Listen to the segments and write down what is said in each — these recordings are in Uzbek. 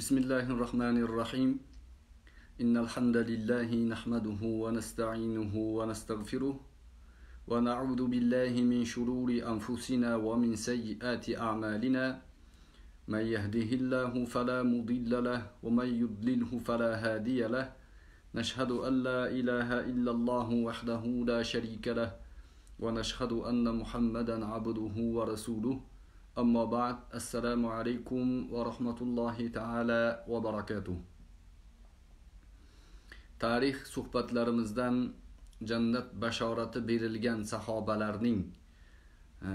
بسم الله الرحمن الرحيم إن الحمد لله نحمده ونستعينه ونستغفره ونعوذ بالله من شرور أنفسنا ومن سيئات أعمالنا من يهده الله فلا مضل له ومن يضلله فلا هادي له نشهد أن لا إله إلا الله وحده لا شريك له ونشهد أن محمدا عبده ورسوله أما بعد السلام عليكم ورحمة الله تعالى وبركاته tarix suhbatlarimizdan jannat bashorati berilgan sahobalarning e,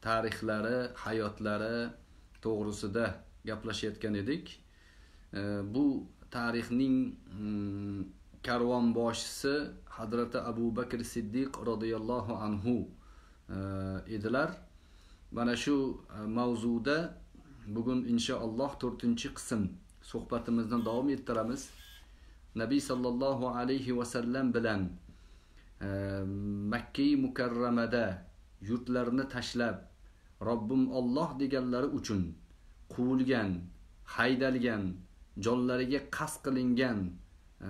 tarixlari hayotlari to'g'risida gaplashayotgan edik e, bu tarixning mm, karvonboshisi hazrati abu bakr siddiq roziyallohu anhu e, edilar Mana shu e, mavzuda bugun inshaalloh to'rtinchi qism suhbatimizni davom ettiramiz. Nabiy sollallohu alayhi vasallam bilan e, makkai mukarramada yurtlarini tashlab robbim olloh deganlari uchun quvilgan haydalgan jonlariga qasd qilingan e,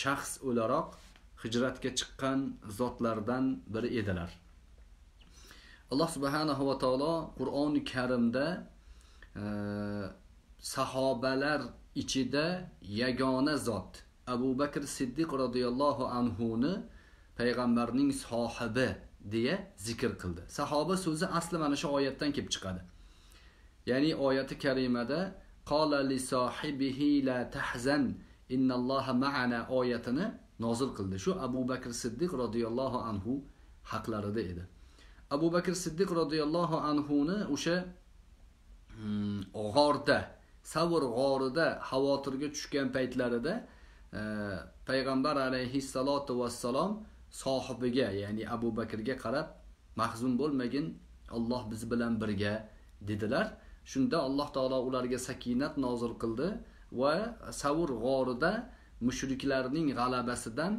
shaxs o'laroq hijratga chiqqan zotlardan biri edilar. Alloh subhanahu va taolo qur'oni karimda e, sahobalar ichida yagona zot abu bakr siddiq roziyallohu anhuni payg'ambarning sohibi deya zikr qildi. Sahoba so'zi asli mana shu oyatdan kelib chiqadi. Ya'ni oyati karimada qola li sohibihi la tahzan innalloha ma'ana oyatini nozil qildi. Shu abu bakr siddiq roziyallohu anhu haqlarida edi. Abu bakr siddiq roziyallohu anhuni o'sha hmm, g'orda savr g'orida xavotirga tushgan paytlarida e, payg'ambar alayhissalotu vassalom sohibiga ya'ni abu bakrga qarab mahzun bo'lmagin olloh biz bilan birga dedilar. Shunda alloh taolo ularga sakinat nozil qildi va savr g'orida mushriklarning g'alabasidan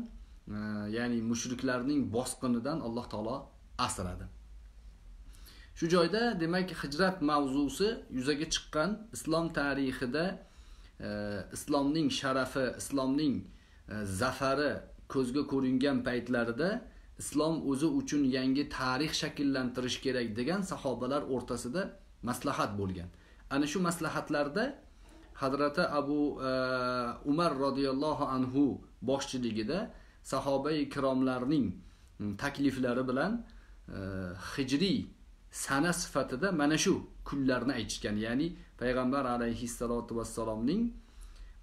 e, ya'ni mushriklarning bosqinidan alloh taolo asradi. Shu joyda demak hijrat mavzusi yuzaga chiqqan islom tarixida e, islomning sharafi islomning e, zafari ko'zga ko'ringan paytlarida islom o'zi uchun yangi tarix shakllantirish kerak degan sahobalar o'rtasida maslahat bo'lgan. Ana shu maslahatlarda hazrati abu e, umar roziyallohu anhu boshchiligida sahoba ikromlarning takliflari bilan hijriy sana sifatida mana shu kunlarni aytishgan. Ya'ni payg'ambar alayhissalotu vassalomning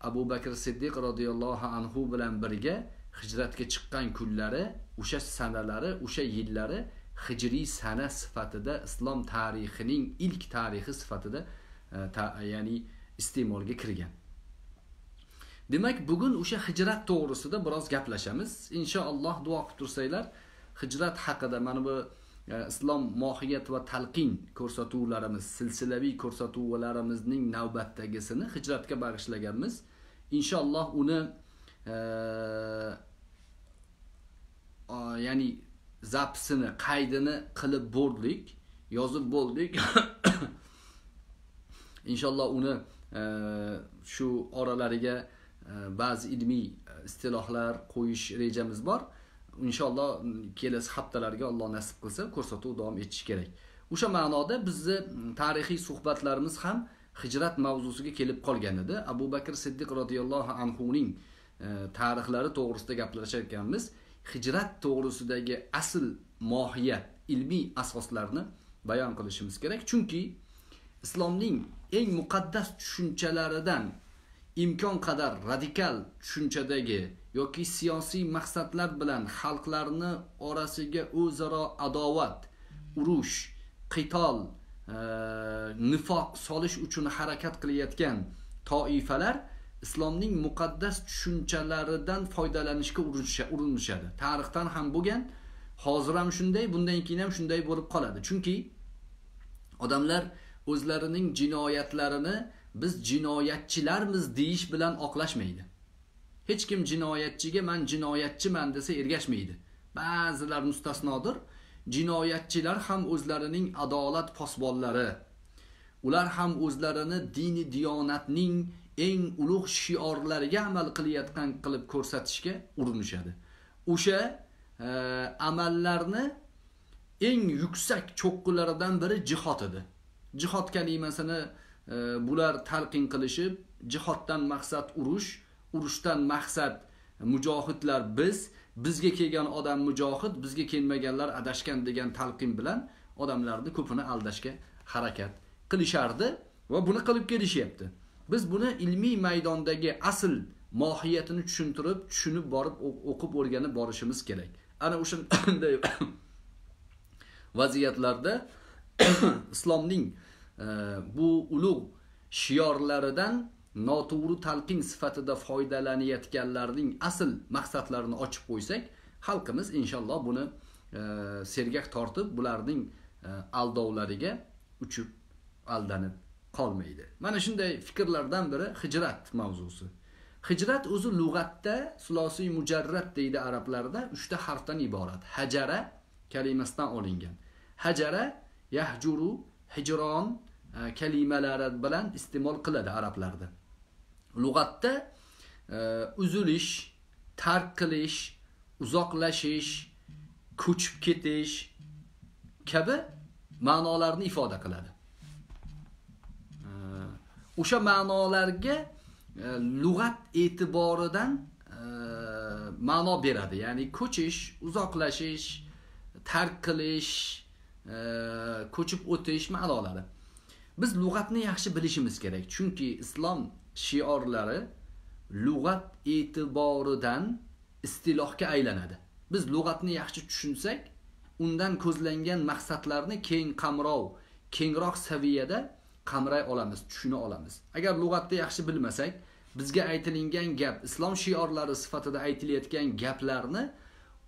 abu bakr siddiq roziyallohu anhu bilan birga hijratga chiqqan kunlari o'sha sanalari o'sha yillari hijriy sana sifatida islom tarixining ilk tarixi sifatida e, ta, ya'ni iste'molga kirgan. Demak bugun o'sha hijrat to'g'risida biroz gaplashamiz. Inshaalloh duo qilib tursanglar hijrat haqida mana bu islom mohiyat va talqin ko'rsatuvlarimiz silsilaviy ko'rsatuvlarimizning navbatdagisini hijratga bag'ishlaganmiz. Inshaalloh uni e, ya'ni zapsini qaydini qilib bo'ldik yozib bo'ldik. Inshaalloh uni e, shu oralariga e, ba'zi ilmiy istilohlar qo'yish rejamiz bor. Inshaalloh mm, kelasi haftalarga alloh nasib qilsa ko'rsatuv davom etishi kerak. O'sha ma'noda bizni mm, tarixiy suhbatlarimiz ham hijrat mavzusiga kelib qolgan edi. Abu bakr siddiq roziyallohu anhuning e, tarixlari to'g'risida gaplashayotganmiz. Hijrat to'g'risidagi asl mohiyat ilmiy asoslarni bayon qilishimiz kerak. Chunki islomning eng muqaddas tushunchalaridan imkon qadar radikal tushunchadagi yoki siyosiy maqsadlar bilan xalqlarni orasiga o'zaro adovat urush qitol e, nifoq solish uchun harakat qilayotgan toifalar islomning muqaddas tushunchalaridan foydalanishga urinishadi. Tarixdan ham bo'lgan hozir ham shunday bundan keyin ham shunday bo'lib qoladi. Chunki odamlar o'zlarining jinoyatlarini biz jinoyatchilarmiz deyish bilan oqlashmaydi. Hech kim jinoyatchiga man jinoyatchiman desa ergashmaydi. Ba'zilar mustasnodir. Jinoyatchilar ham o'zlarining adolat posbonlari. Ular ham o'zlarini dini diyonatning eng ulug' shiorlariga amal qilayotgan qilib ko'rsatishga urinishadi. O'sha e, amallarni eng yuksak cho'qqilaridan biri jihod edi. Jihod kalimasini e, bular talqin qilishib jihoddan maqsad urush urushdan maqsad. Mujohidlar biz bizga kelgan odam mujohid bizga kelmaganlar adashgan degan talqin bilan odamlarni ko'pini aldashga harakat qilishardi va buni qilib kelishyapti. Biz buni ilmiy maydondagi asl mohiyatini tushuntirib tushunib borib o'qib o'rganib borishimiz kerak. Ana o'shanday vaziyatlarda islomning e, bu ulug' shiorlaridan noto'g'ri talqin sifatida foydalanayotganlarning asl maqsadlarini ochib qo'ysak xalqimiz inshaalloh buni e, sergak tortib bularning e, aldovlariga uchib aldanib qolmaydi. Mana shunday fikrlardan biri hijrat mavzusi. Hijrat o'zi lug'atda sulosiy mujarrat deydi arablarda uchta harfdan iborat. Hajara kalimasidan olingan. Hajara yahjuru hijron e, kalimalari bilan iste'mol qiladi arablarda. Lug'atda e, uzilish tark qilish uzoqlashish ko'chib ketish kabi ma'nolarni ifoda qiladi. E, o'sha ma'nolarga e, lug'at e'tiboridan ma'no beradi. Ya'ni ko'chish uzoqlashish tark qilish ko'chib o'tish ma'nolari. Biz lug'atni yaxshi bilishimiz kerak. Chunki islom shiorlari lug'at e'tiboridan istilohga aylanadi. Biz lug'atni yaxshi tushunsak undan ko'zlangan maqsadlarni keng qamrov kengroq saviyada qamray olamiz tushuna olamiz. Agar lug'atni yaxshi bilmasak bizga aytilingan gap islom shiorlari sifatida aytilayotgan gaplarni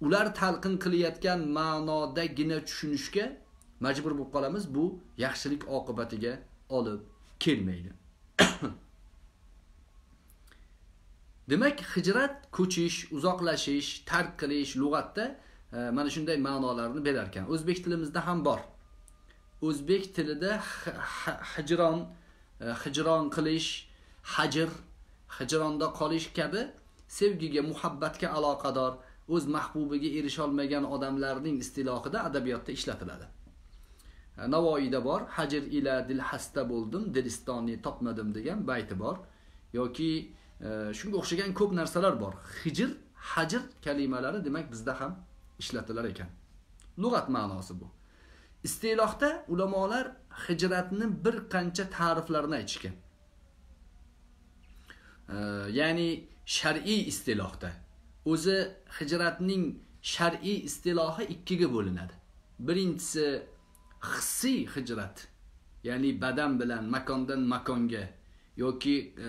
ular talqin qilayotgan ma'nodagina tushunishga majbur bo'lib qolamiz. Bu yaxshilik oqibatiga olib kelmaydi. demak hijrat ko'chish uzoqlashish tark qilish lug'atda e, mana shunday ma'nolarni berar ekan o'zbek tilimizda ham bor. O'zbek tilida hijron e, hijron qilish hajr hijronda qolish kabi sevgiga muhabbatga aloqador o'z mahbubiga erisholmagan odamlarning istilohida adabiyotda ishlatiladi. E, Navoiyda bor hajr ila dil hasta bo'ldim dilistonni topmadim degan bayti bor. Yoki shunga o'xshagan ko'p narsalar bor. Hijr hajr kalimalari demak bizda ham ishlatilar ekan. Lug'at ma'nosi bu. Istilohda ulamolar hijratni bir qancha ta'riflarini aytishgan. Ya'ni shar'iy istilohda o'zi hijratning shar'iy istilohi ikkiga bo'linadi. Birinchisi hissiy hijrat ya'ni badan bilan makondan makonga yoki e,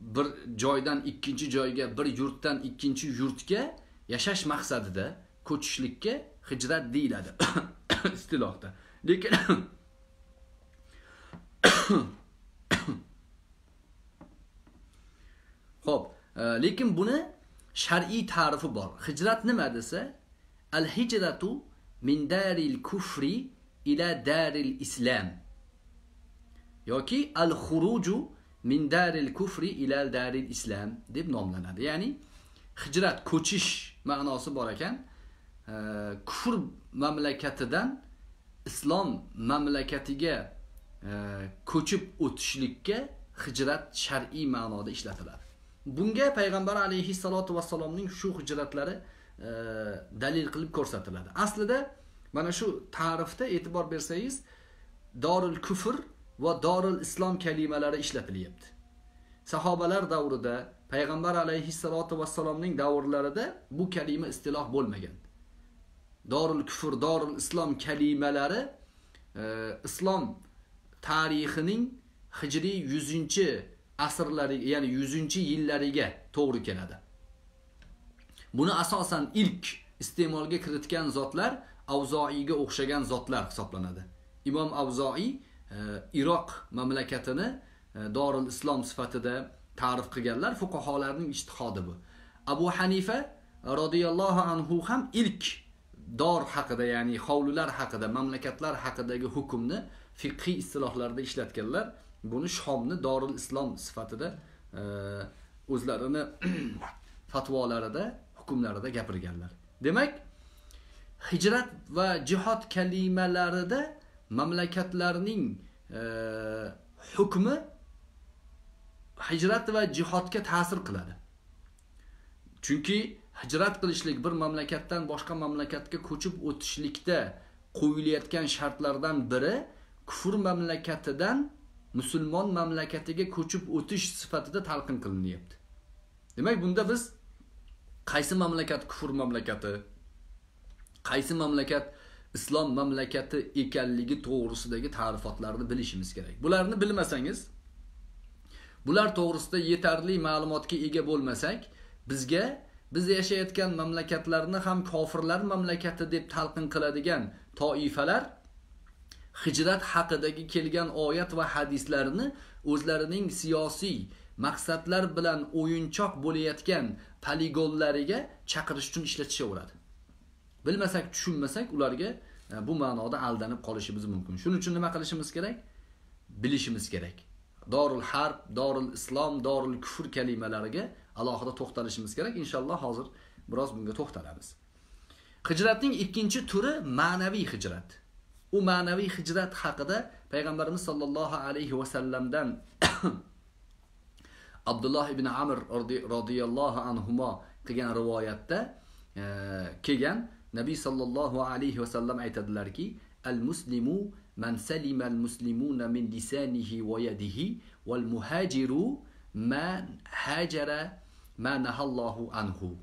bir joydan ikkinchi joyga bir yurtdan ikkinchi yurtga yashash maqsadida ko'chishlikka hijrat deyiladi istilohda lekin Xo'p, e, lekin buni shar'iy ta'rifi bor. Hijrat nima desa, al-hijratu min daril kufri ila daril islam. yoki al-xuruju min daril kufri ila daril islam deb nomlanadi. Ya'ni hijrat ko'chish ma'nosi bor ekan. E, kufr mamlakatidan islom mamlakatiga e, ko'chib o'tishlikka hijrat shar'iy ma'noda ishlatiladi. bunga payg'ambar alayhissalotu vassalomning shu hijratlari e, dalil qilib ko'rsatiladi aslida mana shu ta'rifda e'tibor bersangiz dorul kufr va dorul islom kalimalari ishlatilyapti. Sahobalar davrida payg'ambar alayhissalotu vassalomning davrlarida bu kalima istiloh bo'lmagan. Dorul kufr dorul islom kalimalari e, islom tarixining hijriy 100 asrlari ya'ni 100 yillariga to'g'ri keladi. Buni asosan ilk iste'molga kiritgan zotlar avzoiyga o'xshagan zotlar hisoblanadi. Imom avzoiy E, iroq mamlakatini e, dorul islom sifatida ta'rif qilganlar fuqaholarning ijtihodi bu. Abu hanifa roziyallohu anhu ham ilk dor haqida ya'ni hovlilar haqida mamlakatlar haqidagi hukmni fiqhiy istilohlarda ishlatganlar buni shomni dorul islom sifatida e, o'zlarini fatvolarida hukmlarida gapirganlar. Demak hijrat va jihod kalimalarida mamlakatlarning e, hukmi hijrat va jihodga ta'sir qiladi. Chunki hijrat qilishlik bir mamlakatdan boshqa mamlakatga ko'chib o'tishlikda qo'yilayotgan shartlardan biri kufr mamlakatidan musulmon mamlakatiga ko'chib o'tish sifatida talqin qilinyapti. Demak bunda biz qaysi mamlakat kufr mamlakati qaysi mamlakat islom mamlakati ekanligi to'g'risidagi ta'rifotlarni bilishimiz kerak. Bularni bilmasangiz bular to'g'risida yetarli ma'lumotga ega bo'lmasak bizga biz yashayotgan mamlakatlarni ham kofirlar mamlakati deb talqin qiladigan toifalar hijrat haqidagi kelgan oyat va hadislarni o'zlarining siyosiy maqsadlar bilan o'yinchoq bo'layotgan poligonlariga chaqirish uchun ishlatishaveradi bilmasak tushunmasak ularga e, bu ma'noda aldanib qolishimiz mumkin. Shuning uchun nima qilishimiz kerak? Bilishimiz kerak. Dorul harb dorul islom dorul kufr kalimalariga alohida to'xtalishimiz kerak. Inshaalloh hozir biroz bunga to'xtalamiz. Hijratning ikkinchi turi ma'naviy hijrat. U ma'naviy hijrat haqida payg'ambarimiz sollallohu alayhi vasallamdan abdulloh ibn amr roziyallohu anhu qilgan rivoyatda e, kelgan nabiy sollallohu alayhi vasallam aytadilarki al muslimu man salima al muslimuna min lisanihi va yadihi wal muhajiru man hajara ma nahallohu anhu.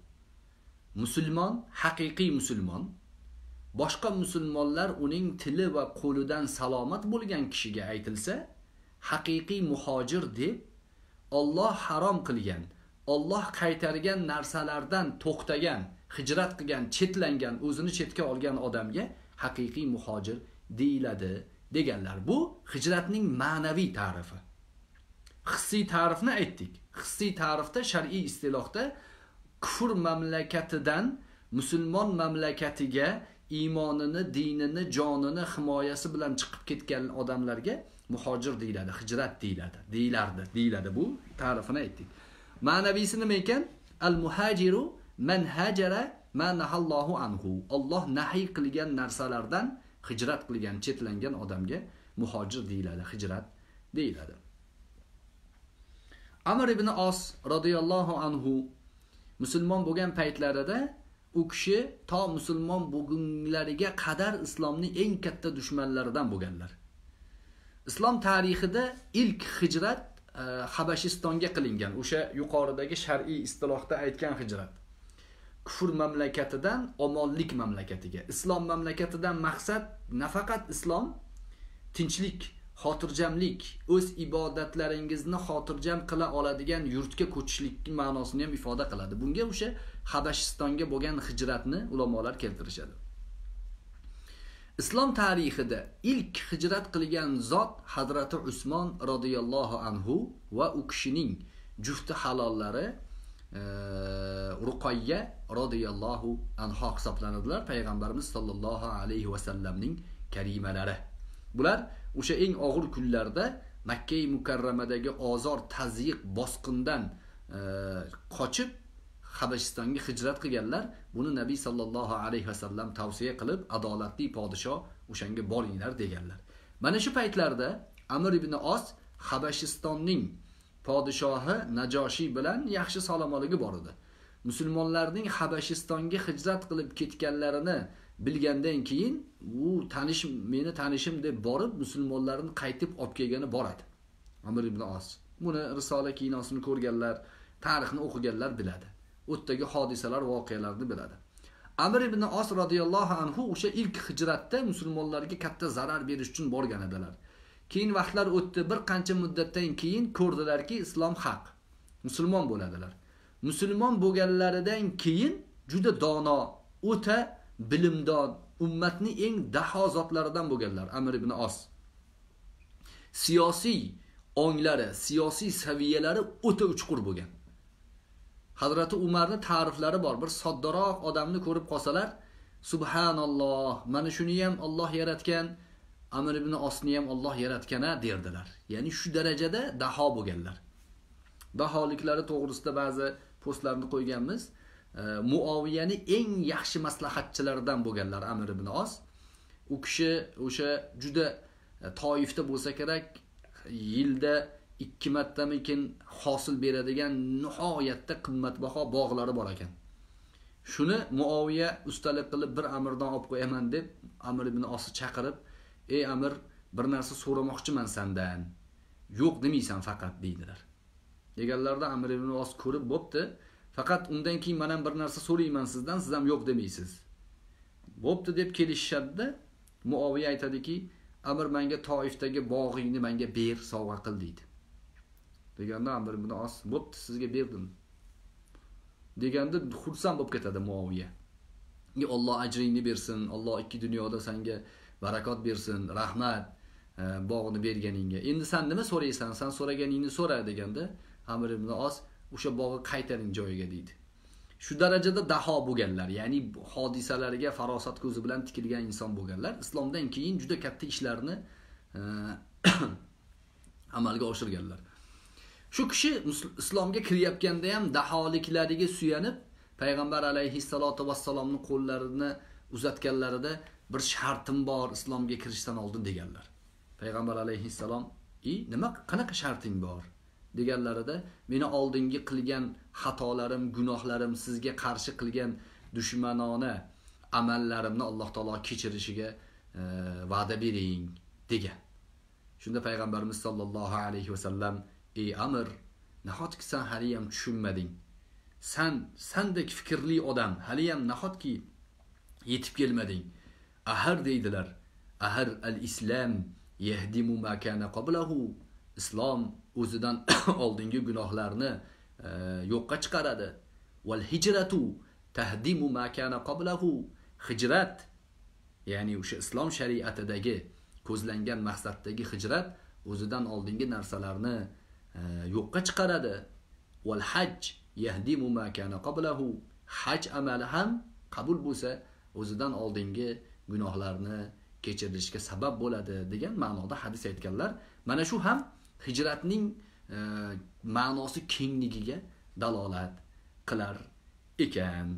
Musulmon haqiqiy musulmon boshqa musulmonlar uning tili va qo'lidan salomat bo'lgan kishiga aytilsa haqiqiy muhojir deb Alloh harom qilgan Alloh qaytargan narsalardan to'xtagan hijrat qilgan chetlangan o'zini chetga olgan odamga haqiqiy muhojir deyiladi deganlar. Bu hijratning ma'naviy ta'rifi. Hissiy ta'rifni aytdik. Hissiy ta'rifda shar'iy istilohda kufr mamlakatidan musulmon mamlakatiga iymonini dinini jonini himoyasi bilan chiqib ketgan odamlarga muhojir deyiladi hijrat deyiladi deyilardi deyiladi bu ta'rifini aytdik. Ma'naviysi nima ekan? Al muhajiru man hajara ma nahallohu anhu. Alloh nahiy qilgan narsalardan hijrat qilgan chetlangan odamga muhojir deyiladi hijrat deyiladi. Amr ibn os roziyallohu anhu musulmon bo'lgan paytlarida u kishi to musulmon bo'lgunlariga qadar islomning eng katta dushmanlaridan bo'lganlar. Islom tarixida ilk hijrat e, habashistonga qilingan o'sha yuqoridagi shar'iy istilohda aytgan hijrat. Kufr mamlakatidan omonlik mamlakatiga. Islom mamlakatidan maqsad nafaqat islom tinchlik xotirjamlik o'z ibodatlaringizni xotirjam qila oladigan yurtga ko'chishlik ma'nosini ham ifoda qiladi. Bunga o'sha habashistonga bo'lgan hijratni ulamolar keltirishadi. Islom tarixida ilk hijrat qilgan zot hazrati usmon roziyallohu anhu va u kishining jufti halollari ruqoyya roziyallohu anho hisoblanadilar payg'ambarimiz sollallohu alayhi vasallamning karimalari bular o'sha eng og'ir kunlarda makkai mukarramadagi ozor tazyiq bosqindan e, qochib habashistonga hijrat qilganlar. Buni nabiy sollallohu alayhi vasallam tavsiya qilib adolatli podshoh o'shanga boringlar deganlar. Mana shu paytlarda amir ibn os habashistonning podshohi najoshiy bilan yaxshi salomoligi bor edi. Musulmonlarning habashistonga hijrat qilib ketganlarini bilgandan keyin u tanish meni tanishim deb borib musulmonlarni qaytib olib kelgani boradi amir ibn os buni risola kinosini ko'rganlar tarixni o'qiganlar biladi. U yerdagi hodisalar voqealarni biladi. Amir ibn os roziyallohu anhu o'sha ilk hijratda musulmonlarga katta zarar berish uchun borgan edilar. Keyin vaqtlar o'tdi bir qancha muddatdan keyin ko'rdilarki islom haq. Musulmon bo'ladilar. Musulmon bo'lganlaridan keyin juda dono o'ta bilimdon ummatni eng daho zotlaridan bo'lganlar. Amir ibn os siyosiy onglari siyosiy saviyalari o'ta uchqur bo'lgan. Hazrati umarni ta'riflari bor. Bir soddaroq odamni ko'rib qolsalar subhanalloh mana shuni ham olloh yaratgan amr ibn osni ham olloh yaratgana derdilar. Ya'ni shu darajada daho bo'lganlar. Daholiklari to'g'risida ba'zi postlarni qo'yganmiz. Muoviyani eng yaxshi maslahatchilaridan bo'lganlar amir ibn os. U kishi o'sha juda e, toifda bo'lsa kerak yilda ikki martamikin hosil beradigan nihoyatda qimmatbaho bog'lari bor ekan. Shuni muoviya ustalik qilib bir amirdan olib qo'yaman deb amir ibn osni chaqirib ey amir bir narsa so'ramoqchiman sandan. Yo'q demaysan faqat deydilar. Deganlarida amir ibn os ko'rib bo'pti. Faqat undan keyin man ham bir narsa so'rayman sizdan siz ham yo'q demaysiz. Bo'pti deb kelishishadida muoviya aytadiki amir menga toifdagi bog'ingni menga ber sovg'a qil deydi. Deganda amir ibn os bo'pti sizga berdim. Deganda xursand bo'lib ketadi muoviya. Olloh ajringni bersin olloh ikki dunyoda senga barakot bersin rahmat e, bog'ni berganingga. Endi san nima so'raysan? San so'raganingni so'ra deganda amir ibn os o'sha bog'i qaytaring joyiga deydi. Shu darajada daho bo'lganlar ya'ni hodisalarga farosat ko'zi bilan tikilgan inson bo'lganlar islomdan keyin juda katta ishlarni e, amalga oshirganlar. Shu kishi islomga kirayotganda ham daholiklariga suyanib payg'ambar alayhissalotu vassalomni qo'llarini uzatganlarida bir shartim bor islomga kirishdan oldin deganlar. Payg'ambar alayhissalom i nima qanaqa sharting bor? deganlarida meni oldingi qilgan xatolarim gunohlarim sizga qarshi qilgan dushmanona amallarimni alloh taolo kechirishiga e, va'da bering degan. Shunda payg'ambarimiz sollallohu alayhi vasallam ey amir nahotki san haliyam tushunmading? San sandek fikrli odam haliyam nahotki yetib kelmading? Ahar deydilar. Ahar al islam yahdimu ma kana qablahu. Islom o'zidan oldingi gunohlarni e, yo'qqa chiqaradi. Val hijratu tahdimu ma kana qablahu. Hijrat ya'ni o'sha islom shariatidagi ko'zlangan maqsaddagi hijrat o'zidan oldingi narsalarni e, yo'qqa chiqaradi. Val haj yahdimu ma kana qablahu. Haj amali ham qabul bo'lsa o'zidan oldingi gunohlarni kechirilishga sabab bo'ladi degan ma'noda hadis aytganlar. Mana shu ham hijratning e, ma'nosi kengligiga dalolat qilar ekan.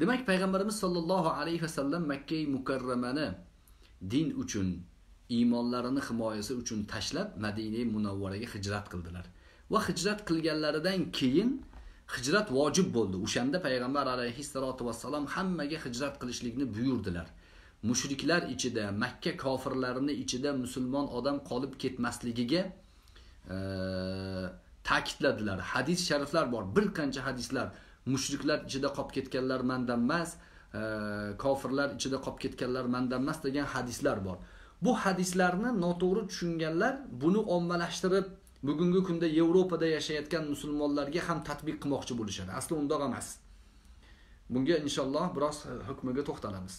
Demak payg'ambarimiz sollallohu alayhi vasallam makka mukarramani din uchun iymonlarini himoyasi uchun tashlab madina munavvaraga hijrat qildilar. Va hijrat qilganlaridan keyin hijrat vojib bo'ldi. O'shanda payg'ambar alayhissalotu vassalom hammaga hijrat qilishlikni buyurdilar. Mushriklar ichida makka kofirlarini ichida musulmon odam qolib ketmasligiga e, ta'kidladilar. Hadis shariflar bor. Bir qancha hadislar. Mushriklar ichida qolib ketganlar mandan emas e, kofirlar ichida qolib ketganlar mandan emas degan hadislar bor. Bu hadislarni noto'g'ri tushunganlar buni ommalashtirib bugungi kunda yevropada yashayotgan musulmonlarga ham tatbiq qilmoqchi bo'lishadi. Asli undoq emas. Bunga inshaalloh biroz e, hukmiga to'xtalamiz.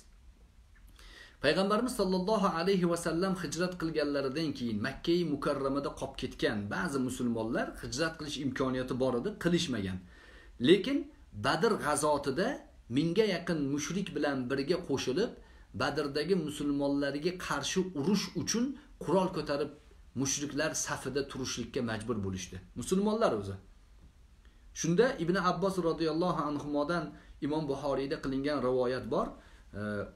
Payg'ambarimiz sollallohu alayhi vasallam hijrat qilganlaridan keyin makka mukarramada qolib ketgan ba'zi musulmonlar hijrat qilish imkoniyati bor edi qilishmagan. Lekin badr g'azotida mingga yaqin mushrik bilan birga qo'shilib badrdagi musulmonlarga qarshi urush uchun qurol ko'tarib mushriklar safida turishlikka majbur bo'lishdi. Musulmonlar o'zi. Shunda ibn abbos roziyallohu anhudan imom buxoriyda qilingan rivoyat bor.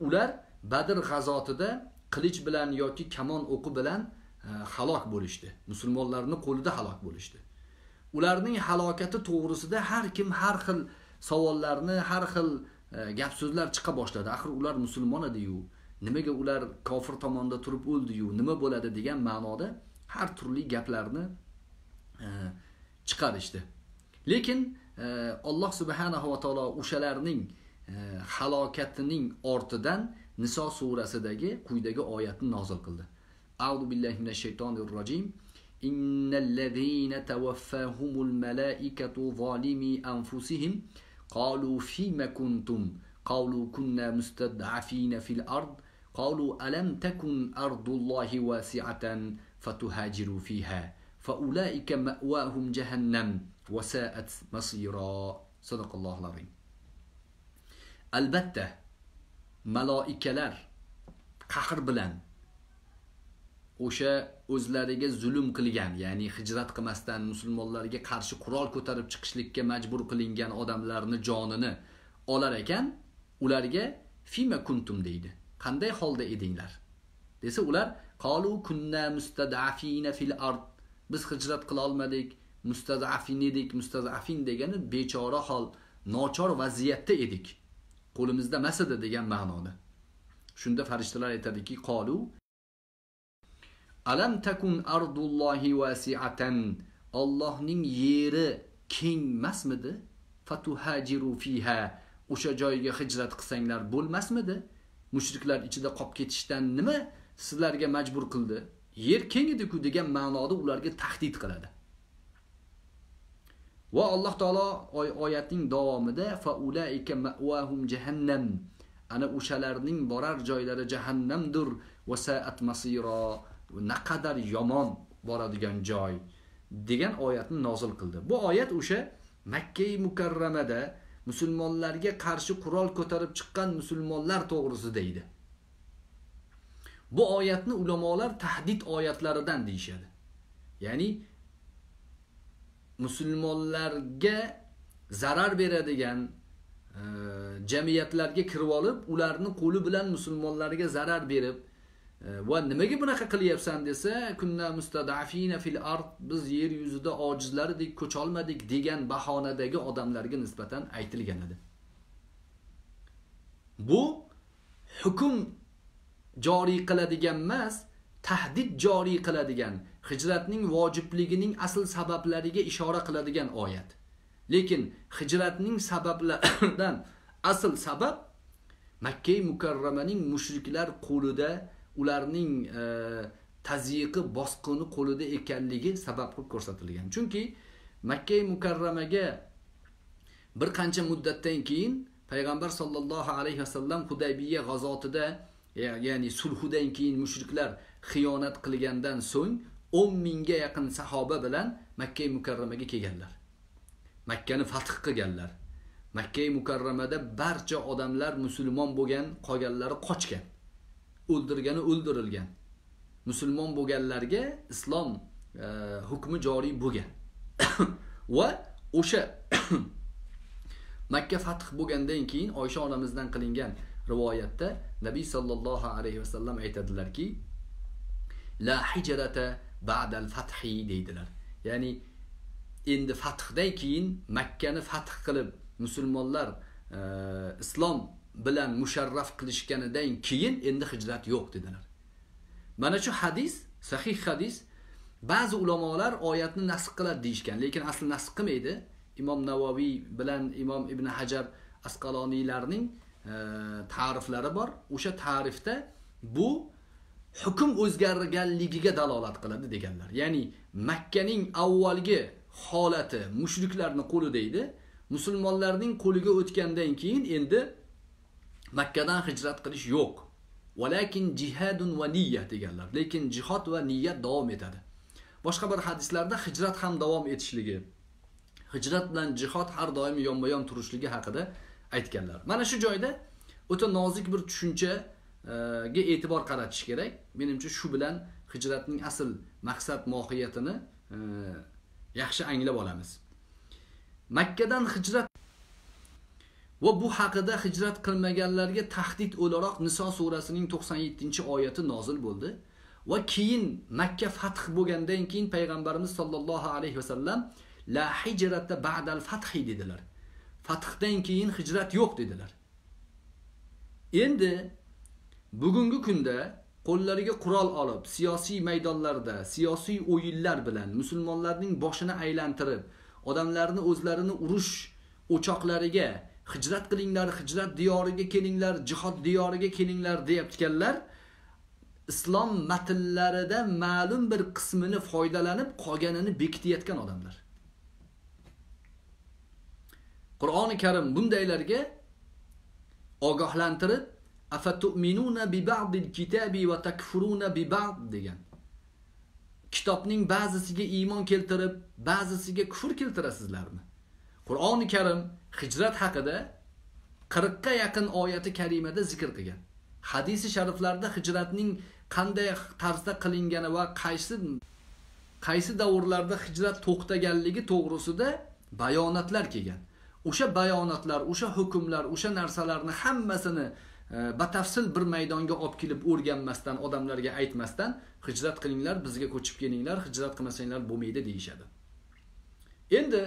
Ular badr g'azotida qilich bilan yoki kamon o'qi bilan e, halok bo'lishdi. Musulmonlarni qo'lida halok bo'lishdi. Ularning halokati to'g'risida har kim har xil savollarni har xil e, gap so'zlar chiqa boshladi. Axir ular musulmon ediyu. Nimaga ular kofir tomonda turib o'ldiyu? Nima bo'ladi degan ma'noda har turli gaplarni e, chiqarishdi lekin e, alloh subhanahu va taolo o'shalarning e, halokatining ortidan niso surasidagi quyidagi oyatni nozil qildi audu billahi minash shaytonir rojim إن الذين توفاهم الملائكة ظالمي أنفسهم قالوا فيما كنتم قالوا كنا مستضعفين في الأرض قالوا ألم تكن أرض الله واسعة فتهاجروا فيها فأولئك مأواهم جهنم وساءت مصيرا Sadaqallohul azim. Albatta maloikalar qahr bilan o'sha o'zlariga zulm qilgan, ya'ni hijrat qilmasdan musulmonlarga qarshi qurol ko'tarib chiqishlikka majbur qilingan odamlarni jonini olar ekan, ularga fima kuntum deydi. Qanday holda edinglar? Desa ular qalu kunna mustadafina fil ard. Biz hijrat qila olmadik, mustadafin edik. Mustadafin degani bechora hol, nochor vaziyatda edik. Qo'limizda emas edi degan ma'noda. Shunda farishtalar aytadiki, qalu Alam takun ardullohi wasi'atan. Allohning yeri keng emasmidi? Fatuhajiru fiha. O'sha joyga hijrat qilsanglar bo'lmasmidi? Mushriklar ichida qolib ketishdan nima sizlarga majbur qildi? Yer keng edi-ku degan ma'noda ularga tahdid qiladi. Va Alloh taolo oyatning davomida fa ulaika ma'wahum jahannam. Ana o'shalarning borar joylari jahannamdir va sa'at masira. naqadar yomon boradigan joy degan oyatni nozil qildi. Bu oyat o'sha makkai mukarramada musulmonlarga qarshi qurol ko'tarib chiqqan musulmonlar to'g'risida edi. Bu oyatni ulamolar tahdid oyatlaridan deyishadi. Ya'ni musulmonlarga zarar beradigan e, jamiyatlarga kirib olib, ularni qo'li bilan musulmonlarga zarar berib e, va nimaga bunaqa qilyapsan desa kunna mustadafina fil ard biz yer yuzida ojizlardek ko'cha olmadik degan bahonadagi odamlarga nisbatan aytilgan edi. Bu hukm joriy qiladigan emas tahdid joriy qiladigan hijratning vojibligining asl sabablariga ishora qiladigan oyat. Lekin hijratning sabablaridan asl sabab makka mukarramaning mushriklar qo'lida ularning e, tazyiqi bosqini qo'lida ekanligi sabab qilib ko'rsatilgan. Chunki makka mukarramaga bir qancha muddatdan keyin payg'ambar sollallohu alayhi vasallam hudaybiya g'azotida ya'ni sulhudan keyin mushriklar xiyonat qilgandan so'ng 10 mingga yaqin sahoba bilan makka mukarramaga kelganlar. Makkani fath qilganlar. Makka mukarramada barcha odamlar musulmon bo'lgan qolganlari qochgan. O'ldirgani o'ldirilgan. Musulmon bo'lganlarga islom e, hukmi joriy bo'lgan. Va o'sha makka fath bo'lgandan keyin oysha onamizdan qilingan rivoyatda nabiy sollallohu alayhi vasallam aytadilarki la hijrata ba'dal fathi deydilar ya'ni endi fathdan keyin makkani fath qilib musulmonlar e, islom bilan musharraf qilishganidan keyin endi hijrat yo'q dedilar. Mana shu hadis, sahih hadis ba'zi ulamolar oyatni nasx qiladi deyishgan, lekin asli nasx qilmaydi. Imom Navoviy bilan Imom Ibn Hajar Asqaloniylarning ta'riflari bor. O'sha ta'rifda bu hukm o'zgarganligiga dalolat qiladi deganlar. Ya'ni Makkaning avvalgi holati mushriklarning qo'lida edi. Musulmonlarning qo'liga o'tgandan keyin endi Makkadan hijrat qilish yo'q. valakin jihadun va niyya deganlar. Lekin jihad va niyat davom etadi. Boshqa bir hadislarda hijrat ham davom etishligi, hijrat bilan jihad har doim yonma-yon turishligi haqida aytganlar. Mana shu joyda o'ta nozik bir tushunchaga e'tibor qaratish kerak. Menimcha shu bilan hijratning asl maqsad mohiyatini e, yaxshi anglab olamiz. Makkadan hijrat Va bu haqida hijrat qilmaganlarga tahdid o'laroq Niso surasining 97-oyati nozil bo'ldi. Va keyin Makka fath bo'lgandan keyin payg'ambarimiz sollallohu alayhi vasallam la hijrata ba'dal fathi dedilar. Fathdan keyin hijrat yo'q dedilar. Endi bugungi kunda qo'llariga qurol olib, siyosiy maydonlarda, siyosiy o'yinlar bilan musulmonlarning boshini aylantirib, odamlarni o'zlarini urush o'choqlariga hijrat qilinglar, hijrat diyoriga kelinglar, jihod diyoriga kelinglar deyayotganlar Islom matnlarida ma'lum bir qismini foydalanib qolganini bekitayotgan odamlar. Qur'oni Karim bundaylarga ogohlantirib afatu'minuna bi ba'dil kitabi va takfuruna bi ba'd degan. Kitobning ba'zisiga iymon keltirib, ba'zisiga kufr keltirasizlarmi? qur'oni karim hijrat haqida 40 ga yaqin oyati karimada zikr qilgan hadisi shariflarda hijratning qanday tarzda qilingani va qaysi qaysi davrlarda hijrat to'xtaganligi to'g'risida bayonotlar kelgan o'sha bayonotlar o'sha hukmlar o'sha narsalarni hammasini e, batafsil bir maydonga olib kelib o'rganmasdan odamlarga aytmasdan hijrat qilinglar bizga ko'chib kelinglar hijrat qilmasanglar bo'lmaydi deyishadi. Endi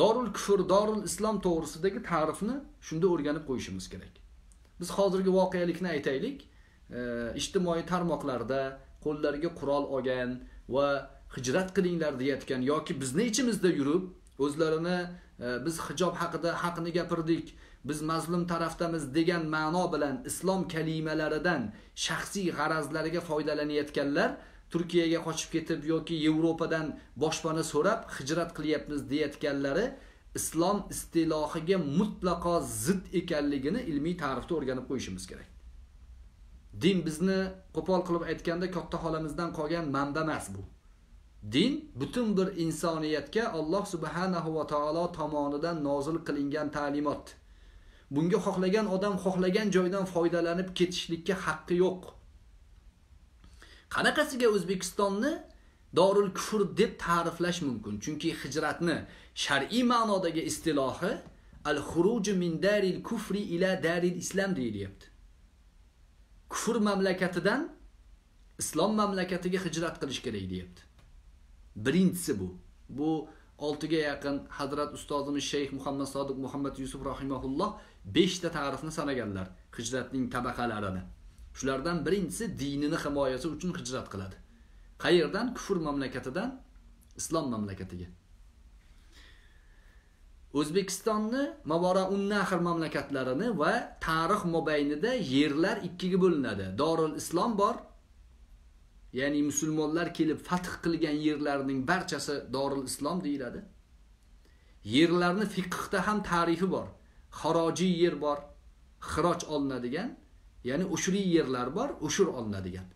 dorul kufr dorul islom to'g'risidagi ta'rifni shunda o'rganib qo'yishimiz kerak. Biz hozirgi voqelikni aytaylik e, ijtimoiy tarmoqlarda qo'llariga qurol olgan va hijrat qilinglar deyayotgan yoki bizni ichimizda yurib o'zlarini E, biz hijob haqida haqni gapirdik. Biz mazlum tarafdamiz degan ma'no bilan islom kalimalaridan shaxsiy g'arazlariga foydalanayotganlar turkiyaga qochib ketib yoki yevropadan boshpana so'rab hijrat qilyapmiz deyayotganlari islom istilohiga mutlaqo zid ekanligini ilmiy ta'rifda o'rganib qo'yishimiz kerak. Din bizni qo'pol qilib aytganda katta xolamizdan qolgan manba emas bu. Din butun bir insoniyatga Alloh subhanahu va taolo tomonidan nozil qilingan ta'limot. Bunga xohlagan odam xohlagan joydan foydalanib ketishlikka haqqi yo'q. Qanaqasiga O'zbekistonni Dorul kufr deb ta'riflash mumkin? Chunki hijratni shar'iy ma'nodagi istilohi al-xuruj min daril kufri ila daril islam deyilyapti. Kufr mamlakatidan islom mamlakatiga hijrat qilish kerak deyapti. Birinchisi bu. Bu oltiga yaqin hazrat ustozimiz shayx muhammad sodiq muhammad yusuf rahimahulloh beshta ta'rifni sanaganlar hijratning tabaqalarini. Shulardan birinchisi dinini himoyasi uchun hijrat qiladi. Qayerdan? Kufr mamlakatidan islom mamlakatiga. O'zbekistonni mavoraunnahr mamlakatlarini va tarix mobaynida yerlar ikkiga bo'linadi. Dorul islom bor ya'ni musulmonlar kelib fath qilgan yerlarning barchasi Dorul Islom deyiladi. Yerlarni fiqhda ham tarifi bor. Xarojiy yer bor, xiroj olinadigan, ya'ni ushriy yerlar bor, ushur olinadigan.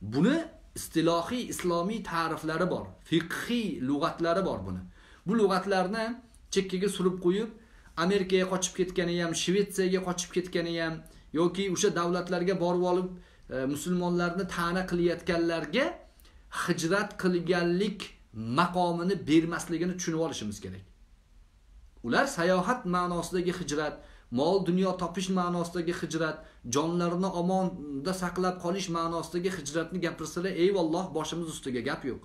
Buni istilohiy islomiy ta'riflari bor, fiqhiy lug'atlari bor buni. Bu lug'atlarni chekkaga surib qo'yib, Amerikaga qochib ketgani ham, Shvetsiyaga qochib ketgani ham yoki o'sha davlatlarga borib olib E, musulmonlarni ta'na qilayotganlarga hijrat qilganlik maqomini bermasligini tushunib olishimiz kerak. Ular sayohat ma'nosidagi hijrat mol dunyo topish ma'nosidagi hijrat jonlarini omonda saqlab qolish ma'nosidagi hijratni gapirsalar eyvalloh boshimiz ustiga gap yo'q.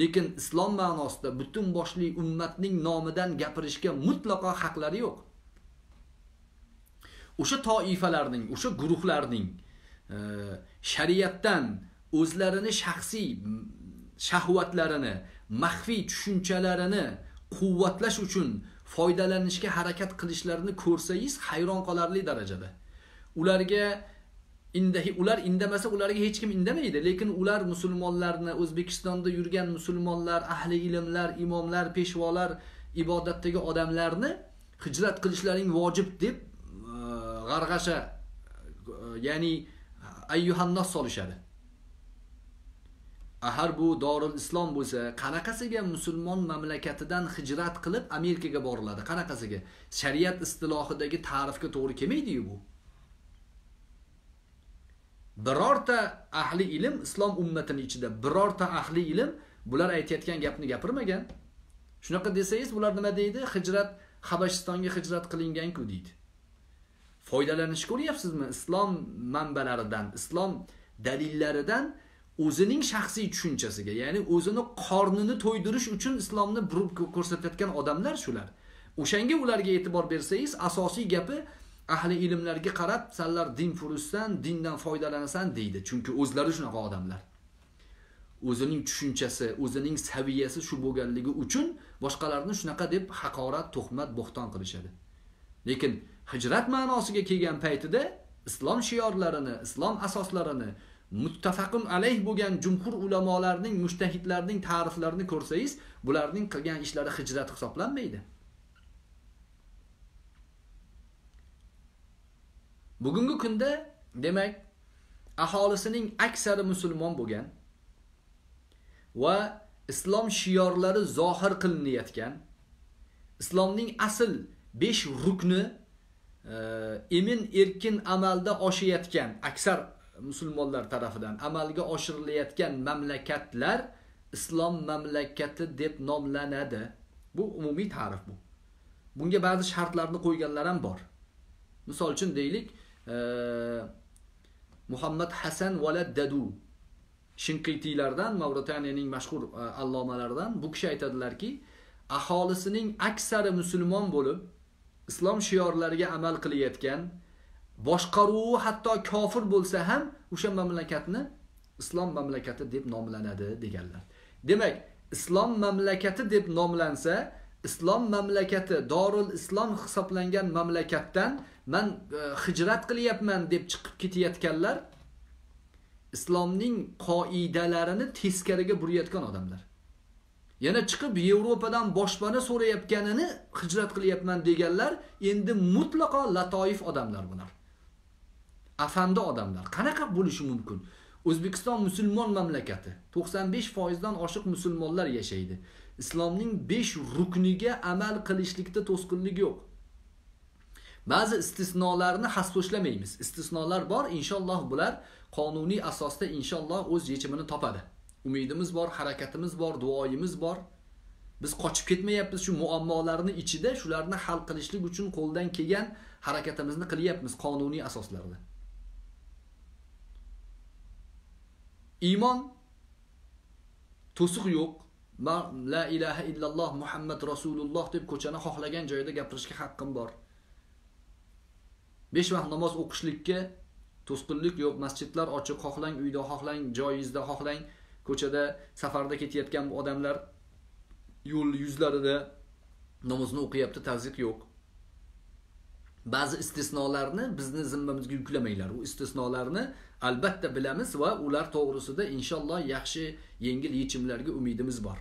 Lekin islom ma'nosida butun boshli ummatning nomidan gapirishga mutlaqo haqlari yo'q. O'sha toifalarning o'sha guruhlarning shariatdan o'zlarini shaxsiy shahvatlarini maxfiy tushunchalarini quvvatlash uchun foydalanishga harakat qilishlarini ko'rsangiz hayron qolarli darajada. Ularga indahi ular indamasa ularga hech kim indamaydi lekin ular musulmonlarni o'zbekistonda yurgan musulmonlar ahli ilmlar imomlar peshvolar ibodatdagi odamlarni hijrat qilishlaring vojib deb e, g'arg'asha e, ya'ni ayyuhannos solishadi. Ahar bu dorul islom bo'lsa qanaqasiga musulmon mamlakatidan hijrat qilib amerikaga boriladi? Qanaqasiga? Shariat istilohidagi ta'rifga to'g'ri kelmaydiyu bu? Birorta ahli ilm islom ummatini ichida birorta ahli ilm bular aytayotgan gapni gapirmagan. Shunaqa desangiz bular nima deydi? Hijrat habashistonga hijrat qilinganku deydi. Foydalanishni ko'ryapsizmi islom manbalaridan islom dalillaridan o'zining shaxsiy tushunchasiga ya'ni o'zini qornini to'ydirish uchun islomni burib ko'rsatayotgan odamlar shular. O'shanga ularga e'tibor bersangiz asosiy gapi ahli ilmlarga qarab sanlar din furushsan dindan foydalanasan deydi. Chunki o'zlari shunaqa odamlar. O'zining tushunchasi o'zining saviyasi shu bo'lganligi uchun boshqalarni shunaqa deb haqorat tuhmat bo'xton qilishadi. Lekin hijrat ma'nosiga kelgan paytida islom shiorlarini islom asoslarini muttafaqun alayh bo'lgan jumhur ulamolarning mushtahidlarning ta'riflarini ko'rsangiz bularning qilgan ishlari hijrat hisoblanmaydi. Bugungi kunda demak aholisining aksari musulmon bo'lgan va islom shiorlari zohir qilinayotgan islomning asl 5 rukni emin erkin amalda oshayotgan aksar musulmonlar tarafidan amalga oshirilayotgan mamlakatlar islom mamlakati deb nomlanadi. Bu umumiy ta'rif bu. Bunga ba'zi shartlarni qo'yganlar ham bor. Misol uchun deylik muhammad hasan valad dadu shinqitiylardan mavritaniyaning mashhur e, allomalaridan bu kishi aytadilarki aholisining aksari musulmon bo'lib islom shiorlariga amal qilayotgan boshqaruvi hatto kofir bo'lsa ham o'sha mamlakatni islom mamlakati deb nomlanadi deganlar. Demak islom mamlakati deb nomlansa islom mamlakati dorul islom hisoblangan mamlakatdan man e, hijrat qilyapman deb chiqib ketayotganlar islomning qoidalarini teskariga burayotgan odamlar. Yana chiqib yevropadan boshpana so'rayotganini hijrat qilyapman deganlar endi mutlaqo latoif odamlar bular. Afandi odamlar. Qanaqa bo'lishi mumkin? O'zbekiston musulmon mamlakati 95 foizdan oshiq musulmonlar yashaydi. Islomning 5 rukniga amal qilishlikda to'sqinlik yo'q. Ba'zi istisnolarni hasboshlamaymiz. Istisnolar bor inshaalloh bular qonuniy asosda inshaalloh o'z yechimini topadi. Umidimiz bor harakatimiz bor duoyimiz bor. Biz qochib ketmayapmiz shu muammolarni ichida shularni hal qilishlik uchun qo'ldan kelgan harakatimizni qilyapmiz qonuniy asoslarda. Iymon to'siq yo'q. La ilaha illalloh muhammad rasululloh deb ko'chani xohlagan joyda gapirishga haqqim bor. Besh vaqt namoz o'qishlikka to'sqinlik yo'q. Masjidlar ochiq xohlang uyda xohlang joyingizda xohlang. Ko'chada safarda ketayotgan odamlar yo'l yuzlarida namozni o'qiyapti tazyiq yo'q. Ba'zi istisnolarni bizni zimmamizga yuklamanglar u istisnolarni albatta bilamiz va ular to'g'risida inshaalloh yaxshi yengil yechimlarga umidimiz bor.